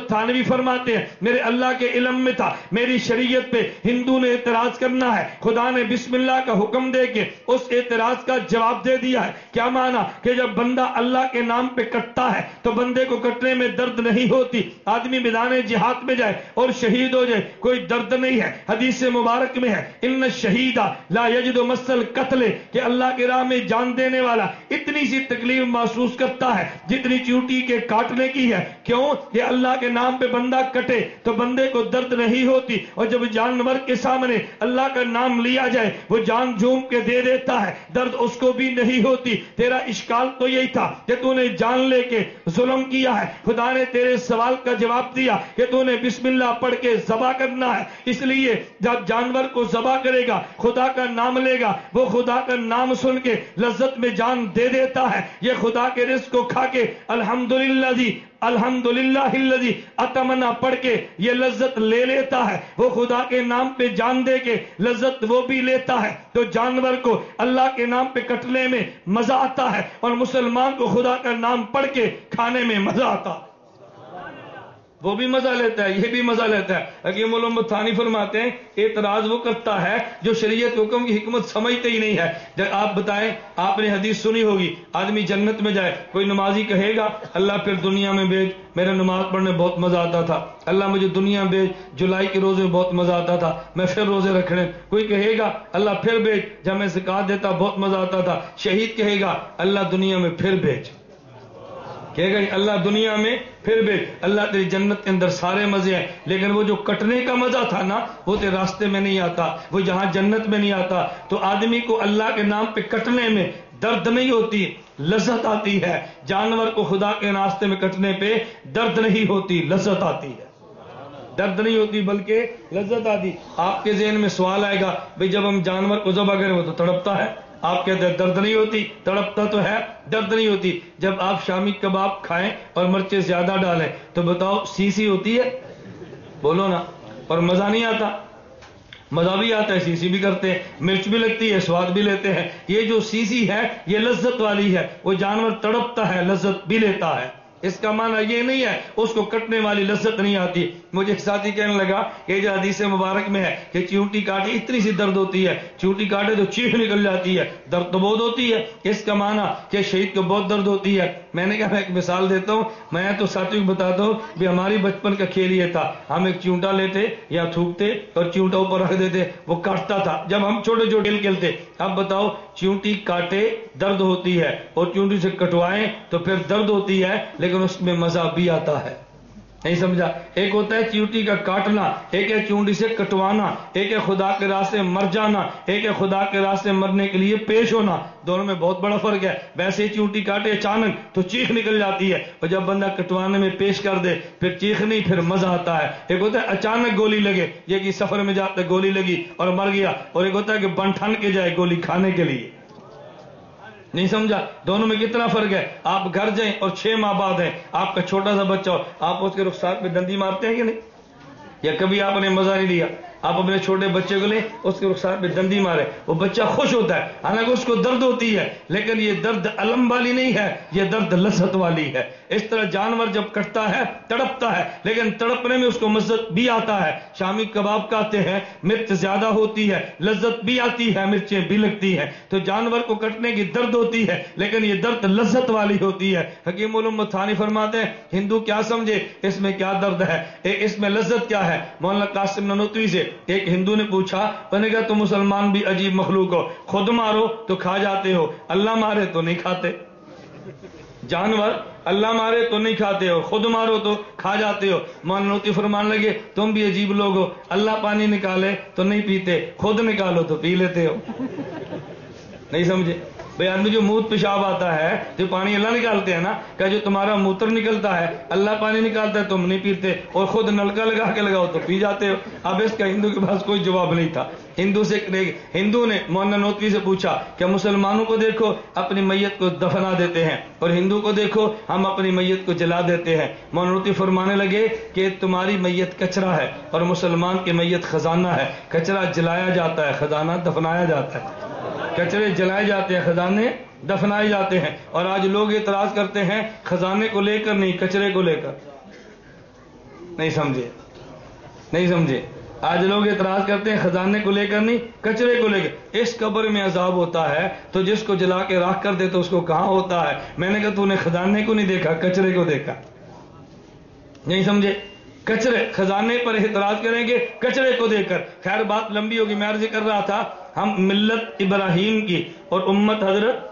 थानवी फरमाते हैं, मेरे अल्लाह के इलम में था, मेरी शरीयत पे हिंदू ने एतराज़ करना है, खुदा ने बिस्मिल्लाह का हुक्म दे के उस एतराज़ का जवाब दे दिया है। क्या माना कि जब बंदा अल्लाह के नाम पे कटता है तो बंदे को कटने में दर्द नहीं होती, आदमी मैदान जिहाद में जाए और शहीद हो जाए, कोई दर्द नहीं है। हदीस मुबारक में है इन शहीदा ला यजद मसल कतले, कि अल्लाह के राह में जान देने वाला, इतनी सी तकलीफ़ महसूस करता है, जितनी चूटी के काटने की है। क्यों? ये अल्लाह के नाम पे बंदा कटे तो बंदे को दर्द नहीं होती। और जब जानवर के सामने अल्लाह का नाम लिया जाए, वो जान झूम के दे देता है। दर्द उसको भी नहीं होती। तेरा इश्काल तो यही था कि तूने जान लेके जुल्म किया है। खुदा ने तेरे सवाल का जवाब दिया कि तूने बिस्मिल्लाह पढ़ के जबा करना है। इसलिए जब जानवर को जबा करेगा, खुदा का नाम लेगा, वो खुदा का नाम सुन के लज्जत में जान दे देता है। ये खुदा खुदा के रिस्क को खा के अल्हम्दुलिल्लाह जी अल्हम्दुलिल्लाह अतमना पढ़ के ये लज्जत ले लेता है। वो खुदा के नाम पे जान दे के लज्जत वो भी लेता है। तो जानवर को अल्लाह के नाम पे कटने में मज़ा आता है और मुसलमान को खुदा का नाम पढ़ के खाने में मज़ा आता है। वो भी मज़ा लेता है, ये भी मज़ा लेता है। हकीम थानी फरमाते हैं, एतराज़ वो करता है जो शरीयत हुक्म की हिकमत समझते ही नहीं है। जब आप बताएँ, आपने हदीस सुनी होगी, आदमी जन्नत में जाए, कोई नमाजी कहेगा, अल्लाह फिर दुनिया में भेज, मेरा नमाज़ पढ़ने बहुत मज़ा आता था। अल्लाह मुझे दुनिया भेज, जुलाई के रोज़े बहुत मज़ा आता था, मैं फिर रोज़े रखने। कोई कहेगा, अल्लाह फिर भेज, जब मैं सिकात देता, बहुत मज़ा आता था। शहीद कहेगा, अल्लाह दुनिया में फिर भेज। कहेगा अल्लाह दुनिया में फिर भी अल्लाह तेरी जन्नत के अंदर सारे मज़े हैं। लेकिन वो जो कटने का मज़ा था ना, वो तेरे रास्ते में नहीं आता, वो जहाँ जन्नत में नहीं आता। तो आदमी को अल्लाह के नाम पे कटने में दर्द नहीं होती, लज्जत आती है। जानवर को खुदा के रास्ते में कटने पे दर्द नहीं होती, लज्जत आती है। दर्द नहीं होती, बल्कि लज्जत आती। आपके जेन में सवाल आएगा, भाई जब हम जानवर को जबा करें वो तो तड़पता है आप अंदर दर्द नहीं होती, तड़पता तो है, दर्द नहीं होती। जब आप शामी कबाब खाएँ और मिर्चें ज़्यादा डालें तो बताओ, सीसी होती है? बोलो ना। और मज़ा नहीं आता। मज़ा भी आता है, सीसी भी करते हैं, मिर्च भी लगती है, स्वाद भी लेते हैं। ये जो सीसी है, ये लज्जत वाली है। वो जानवर तड़पता है, लज्जत भी लेता है। इसका माना ये नहीं है, उसको कटने वाली लज्जत नहीं आती। मुझे एक साथी कहने लगा कि जो हदीस मुबारक में है कि चूटी काटे इतनी सी दर्द होती है, चूटी काटे तो चीख निकल जाती है, दर्द तो बहुत होती है। इसका माना कि शहीद को बहुत दर्द होती है मैंने कहा, मैं एक मिसाल देता हूँ। मैं तो साथियों को बताता हूँ भी हमारी बचपन का खेल ये था। हम एक चूंटा लेते या थूकते और चूंटा ऊपर रख देते। वो काटता था। जब हम छोटे छोटे खेल खेलते, अब बताओ, चूंटी काटे, दर्द होती है। और चूंटी से कटवाएँ तो फिर दर्द होती है, लेकिन उसमें मज़ा भी आता है। नहीं समझा? एक होता है चूटी का काटना, एक है चूंटी से कटवाना, एक है खुदा के रास्ते मर जाना, एक है खुदा के रास्ते मरने के लिए पेश होना। दोनों में बहुत बड़ा फ़र्क है। वैसे ही चूंटी काटे अचानक तो चीख निकल जाती है और जब बंदा कटवाने में पेश कर दे, फिर चीख नहीं, फिर मज़ा आता है। एक होता है अचानक गोली लगे, ये कि सफ़र में जाते गोली लगी और मर गया, और एक होता है कि बंठन के जाए गोली खाने के लिए। नहीं समझा? दोनों में कितना फ़र्क है? आप घर जाए और छह माह बाद हैं। आपका छोटा सा बच्चा हो। आप उसके रुखसार पे दंदी मारते हैं कि नहीं? या कभी आपने मज़ा नहीं लिया? आप अपने छोटे बच्चे को ले, उसके रुखसार पे दंदी मारे। वो बच्चा खुश होता है। हालाँकि उसको दर्द होती है, लेकिन ये दर्द अलम वाली नहीं है, ये दर्द लसत वाली है। इस तरह जानवर जब कटता है, तड़पता है, लेकिन तड़पने में उसको मज्जत भी आता है। शामी कबाब कहते हैं, मिर्च ज़्यादा होती है लज्जत भी आती है, मिर्चें भी लगती है। तो जानवर को कटने की दर्द होती है, लेकिन ये दर्द लज्जत वाली होती है। हकीम थानी फरमाते हैं, हिंदू क्या समझे, इसमें क्या दर्द है इसमें लज्जत क्या है? मोहल्ला कासिम ननोतवी से एक हिंदू ने पूछा, मैंने कहा तुम मुसलमान भी अजीब मखलूक हो। खुद मारो तो खा जाते हो। अल्लाह मारे तो नहीं खाते। जानवर, अल्लाह मारे तो नहीं खाते हो। खुद मारो तो खा जाते हो। मान मानोती फरमान लगे, तुम भी अजीब लोग हो। अल्लाह पानी निकाले तो नहीं पीते। खुद निकालो तो पी लेते हो। नहीं समझे? भाई आदमी जो मूत पेशाब आता है, जो पानी अल्लाह निकालते हैं ना, क्या जो तुम्हारा मूत्र निकलता है, अल्लाह पानी निकालता है, तुम नहीं पीते, और खुद नलका लगा के लगाओ तो पी जाते हो। अब इसका हिंदू के पास कोई जवाब नहीं था। हिंदू से हिंदू ने मोहन नोतवी से पूछा, क्या मुसलमानों को देखो, अपनी मैयत को दफना देते हैं? और हिंदू को देखो, हम अपनी मैयत को जला देते हैं। मोहन फरमाने लगे कि, तुम्हारी मैयत कचरा है, और मुसलमान की मैयत खजाना है। कचरा जलाया जाता है, खजाना दफनाया जाता है। कचरे जलाए जाते हैं, खजाने दफनाए जाते हैं और आज लोग एतराज़ करते हैं, खजाने को लेकर नहीं, कचरे को लेकर। नहीं समझे? नहीं समझे? आज लोग एतराज़ करते हैं, खजाने को लेकर नहीं, कचरे को लेकर। इस कब्र में अजाब होता है तो जिसको जला के राख कर दे तो उसको कहाँ होता है? मैंने कहा, तूने खजाने को नहीं देखा, कचरे को देखा। नहीं समझे? कचरे, खजाने पर एतराज़ करेंगे, कचरे को देखकर। खैर, बात लंबी होगी, मैं अर्ज़ कर रहा था हम मिल्लत इब्राहिम की और उम्मत हज़रत,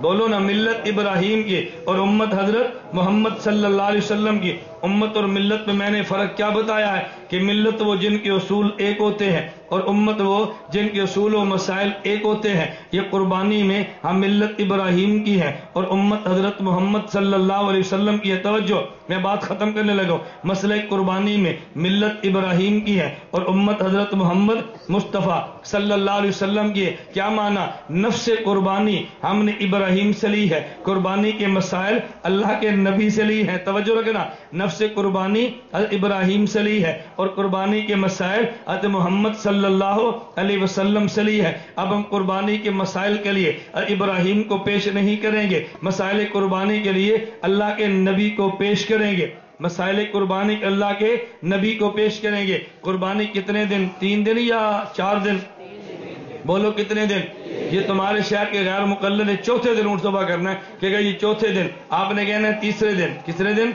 बोलो ना, मिल्लत इब्राहिम की और उम्मत हज़रत मोहम्मद सल्लल्लाहु अलैहि वसल्लम की। उम्मत और मिल्लत में मैंने फ़र्क क्या बताया है? कि मिल्लत वो जिनके असूल एक होते हैं और उम्मत वो जिनके असूल व मसाइल एक होते हैं। ये कुर्बानी में हम मिल्लत इब्राहिम की है और उम्मत हज़रत मोहम्मद सल्लल्लाहु अलैहि वसल्लम की है। तवज्जो, मैं बात खत्म करने लगा। मसले कुर्बानी में मिल्लत इब्राहिम की है और उम्मत हज़रत मोहम्मद मुस्तफ़ा सल्लल्लाहु अलैहि वसल्लम की है। क्या माना? नफ्स कुर्बानी हमने इब्राहिम से ली है। कुर्बानी के मसाइल अल्लाह के नबी से ली है। तवज्जो रखना। नफ्स कुर्बानी अल इब्राहिम से ली है और कुर्बानी के मसाइल अत मोहम्मद सल्लल्लाहु अलैहि वसल्लम से ली है। अब हम कुर्बानी के मसाइल के लिए इब्राहिम को पेश नहीं करेंगे। मसाइल कुर्बानी के लिए अल्लाह के नबी को पेश करेंगे। मसाइल कुर्बानी अल्लाह के नबी को पेश करेंगे। कुर्बानी कितने दिन? तीन दिन या चार दिन? बोलो कितने दिन? ये तुम्हारे शहर के गैर मुकल ने चौथे दिन उठ करना है। कि ये चौथे दिन। आपने कहना है, तीसरे दिन। किसरे दिन?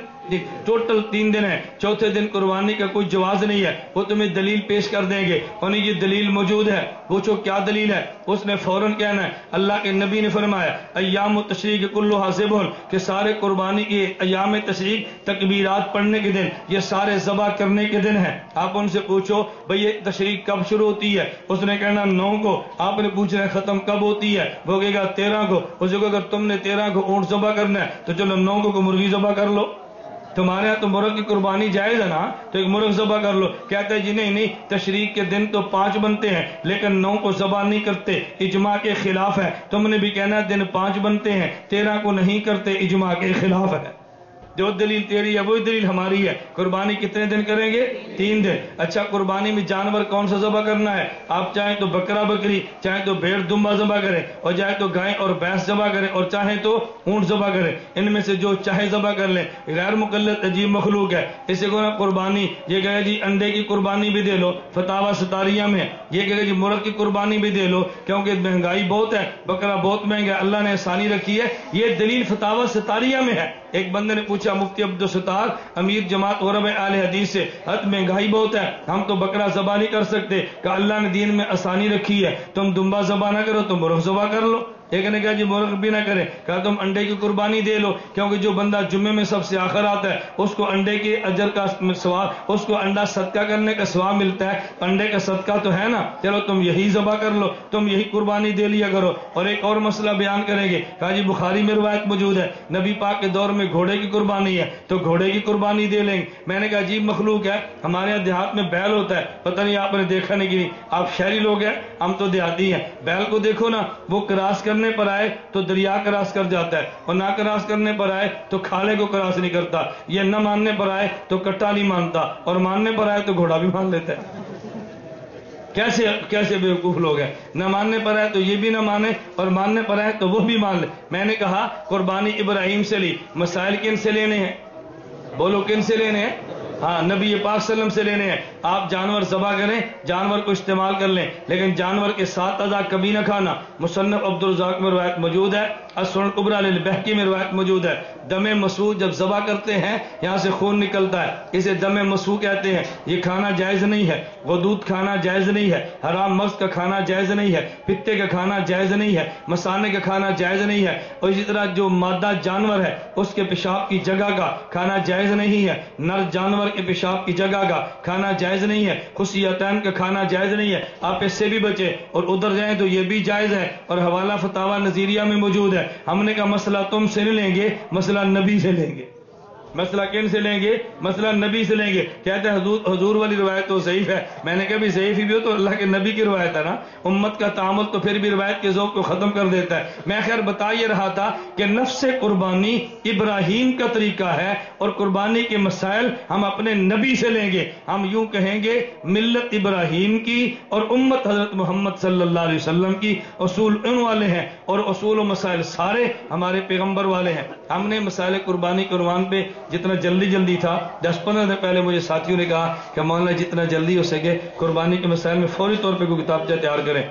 टोटल तीन दिन है। चौथे दिन कुर्बानी का कोई जवाब नहीं है। वो तुम्हें दलील पेश कर देंगे। और ये दलील मौजूद है। पूछो, क्या दलील है? उसने फ़ौरन कहना है, अल्लाह के नबी ने फरमाया अयाम तशरीक कुल्लो हासिबुल के सारे कुर्बानी के अयाम तशरीक तकबीरात पढ़ने के दिन, ये सारे जबा करने के दिन है। आप उनसे पूछो, भाई ये तशरीक कब शुरू होती है? उसने कहना, नौ को। आपने पूछना खत्म कब होती है? कहेगा तेरह को। उसको अगर तुमने तेरह को ऊँट जबा करना है तो चलो नौ को मुर्गी जबा कर लो। तुम्हारे यहाँ तो मुर्ग की कुर्बानी जायज़ है ना? तो एक मुर्ग जबा कर लो। कहते जी नहीं नहीं, तशरीक के दिन तो पाँच बनते हैं, लेकिन नौ को जबा नहीं करते, इजमा के खिलाफ है। तुमने भी कहना दिन पाँच बनते हैं, तेरह को नहीं करते, इजमा के खिलाफ है। जो दलील तेरी है वही दलील हमारी है। कुर्बानी कितने दिन करेंगे? तीन दिन। अच्छा कुर्बानी में जानवर कौन सा जबा करना है? आप चाहें तो बकरा बकरी, चाहे तो भेड़ दुम्बा जबा करें, और चाहे तो गाय और भैंस जबा करें, और चाहे तो ऊँट जबा करें। इनमें से जो चाहे जबा कर लें। गैर मुकल्लत अजीब मखलूक है। इसे को ना, कुर्बानी। ये कहे जी, अंडे की कुर्बानी भी दे लो, फतावा सतारिया में। ये कहे जी, मुर्ग की कुर्बानी भी दे लो, क्योंकि महँगाई बहुत है, बकरा बहुत महँगा है, अल्लाह ने आसानी रखी है। ये दलील फतावा सतारिया में है। एक बंदे ने पूछा मुफ्ती अब्दुल सतार अमीर जमात औरब आल हदीस से, हद महँगाई बहुत है, हम तो बकरा जबा नहीं कर सकते अल्लाह ने दीन में आसानी रखी है, तुम दुम्बा जबा ना करो, तुम मुर्ग जबा कर लो। एक ने कहा, जी मुर्ग भी ना करें। कहा, तुम अंडे की कुर्बानी दे लो, क्योंकि जो बंदा जुम्मे में सबसे आखिर आता है, उसको अंडे के अजर का स्वाब उसको अंडा सदका करने का स्वाब मिलता है। अंडे का सदका तो है ना? चलो, तुम यही जबा कर लो, तुम यही कुर्बानी दे लिया करो। और एक और मसला बयान करेंगे। कहा, जी, बुखारी में रवायत मौजूद है, नबी पाक के दौर में घोड़े की कुर्बानी है तो घोड़े की कुर्बानी दे लेंगे। मैंने कहा, अजीब मखलूक है, हमारे यहाँ देहात में बैल होता है, पता नहीं आपने देखा नहीं कि नहीं। आप शहरी लोग हैं, हम तो देहाती हैं। बैल को देखो ना, वो क्रॉस करने पर आए तो दरिया क्रॉस कर जाता है और ना क्रॉस करने पर आए तो खाले को क्रॉस नहीं करता। ये न मानने पर आए तो कट्टा नहीं मानता और मानने पर आए तो घोड़ा भी मान लेता है। कैसे कैसे बेवकूफ़ लोग हैं? न मानने पर आए तो ये भी न माने और मानने पर आए तो वो भी मान ले। मैंने कहा, कुर्बानी इब्राहिम से ली, मसाइल किन से लेने हैं? बोलो, किन से लेने हैं? हाँ नबी पाक सल्लम से लेने हैं। आप जानवर जबा करें, जानवर को इस्तेमाल कर लें। लेकिन जानवर के साथ अदा कभी ना खाना। मुसन्फ अब्दुल में रवायत मौजूद है असुन कुबरा बहकी में रवायत मौजूद है। दमे मसू जब जबा करते हैं, यहाँ से खून निकलता है। इसे दमे मसू कहते हैं। ये खाना जायज़ नहीं है। वदूद खाना जायज़ नहीं है। हराम मस्त का खाना जायज़ नहीं है। पित्ते का खाना जायज़ नहीं है। मसाने का खाना जायज़ नहीं है। और इसी तरह जो मादा जानवर है, उसके पेशाब की जगह का खाना जायज़ नहीं है। नर जानवर के पेशाब की जगह का खाना जायज़ नहीं है, खुशियातैन का खाना जायज़ नहीं है, आप इससे भी बचे और उधर जाए तो ये भी जायज़ है और हवाला फतावा नजीरिया में मौजूद है। हमने कहा, मसला तुम से नहीं लेंगे, मसला नबी से लेंगे। मसला किन से लेंगे? मसला नबी से लेंगे। कहते हैं हजूर हजूर वाली रवायत तो सही है। मैंने कहा, भी सही भी हो तो अल्लाह के नबी की रवायत है ना। उम्मत का तामल तो फिर भी रवायत के जौक को खत्म कर देता है। मैं खैर बता ये रहा था कि नफ्स कुर्बानी इब्राहिम का तरीका है और कुर्बानी के मसाइल हम अपने नबी से लेंगे। हम यूँ कहेंगे, मिल्लत इब्राहिम की और उम्मत हज़रत मोहम्मद सल्लल्लाहु अलैहि वसल्लम की असूल उन वाले हैं और असूल मसाइल सारे हमारे पैगंबर वाले हैं। हमने मसाइल कुर्बानी कुर्बान पे जितना जल्दी जल्दी था। दस पंद्रह दिन पहले मुझे साथियों ने कहा कि मौलाना जितना जल्दी हो सके कुर्बानी के मसाइल में फौरी तौर पर कोई किताब तैयार करें।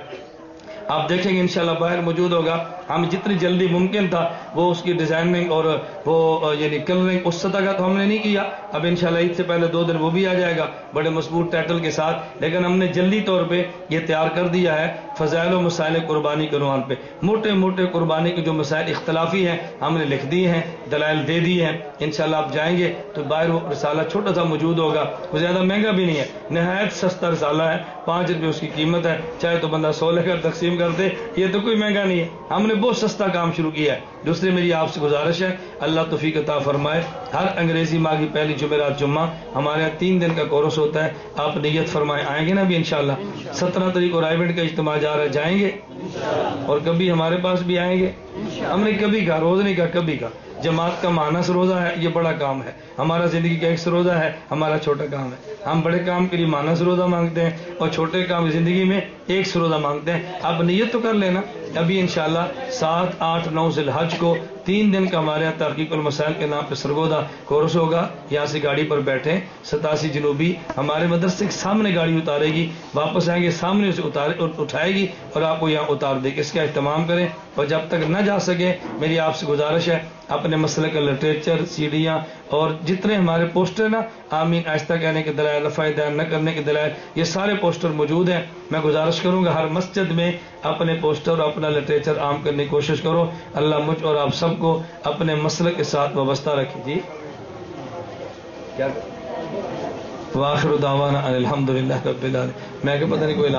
आप देखेंगे इंशाल्लाह बाहर मौजूद होगा। हम जितनी जल्दी मुमकिन था, वो उसकी डिज़ाइनिंग और वो, यानी कलरिंग उस सतह का तो हमने नहीं किया। अब इंशाल्लाह ईद से पहले दो दिन वो भी आ जाएगा, बड़े मज़बूत टाइटल के साथ। लेकिन हमने जल्दी तौर पे ये तैयार कर दिया है। फजाइल मसाइल कुर्बानी के रुआन पे। मोटे मोटे कुर्बानी के जो मसाइल इख्तलाफी हैं, हमने लिख दिए हैं, दलाइल दे दिए हैं। इनशाला आप जाएँगे तो बाहर वो रसाला छोटा सा मौजूद होगा। वो ज़्यादा महँगा भी नहीं है, नहायत सस्ता रसाला है। पाँच रुपये उसकी कीमत है, चाहे तो बंदा सौ लेकर तकसीम कर दे, ये तो कोई महँगा नहीं है। हमने बहुत सस्ता काम शुरू किया है। दूसरी मेरी आपसे गुजारिश है, अल्लाह तोफीक अता फरमाए, हर अंग्रेज़ी माह की पहली जुमेरात जुम्मा, हमारे यहाँ तीन दिन का कोर्स होता है, आप नीयत फरमाए, आएँगे ना भी इनशाला सत्रह तारीख और आईवेंट का इज्तम जा रहा है, जाएँगे? और कभी हमारे पास भी आएँगे? हमने कभी कहा, रोज नहीं कहा, कभी कहा। जमात का मानस रोजा है, ये बड़ा काम है। हमारा ज़िंदगी का एक रोजा है, हमारा छोटा काम है। हम बड़े काम के लिए मानस रोजा मांगते हैं और छोटे काम ज़िंदगी में एक सरोजा मांगते हैं। आप नियत तो कर लेना। अभी इंशाल्लाह सात, आठ, नौ जिल हज को तीन दिन का हमारे यहाँ तरकीकमसाइल के नाम पर सरगोदा कोर्स होगा। यहाँ से गाड़ी पर बैठे सतासी जनूबी हमारे मदरसे के सामने गाड़ी उतारेगी, वापस आएँगे, सामने उसे उतारे उठाएगी और आपको यहाँ उतार देगी। इसका अहतमाम करें और जब तक न जा सके, मेरी आपसे गुजारिश है अपने मसले का लिटरेचर सीढ़ियाँ और जितने हमारे पोस्टर ना आमीन आहिस्ता कहने के दलाल फ़ायदा न करने के दलाल ये सारे पोस्टर मौजूद हैं। मैं गुजारिश करूँगा हर मस्जिद में अपने पोस्टर और अपना लिटरेचर आम करने की कोशिश करो। अल्लाह मुझ और आप सबको अपने मसल के साथ वाबस्ता रखे। जी। क्या? वाखिर दावाना अलहमदिल्ला मैं पता नहीं कोई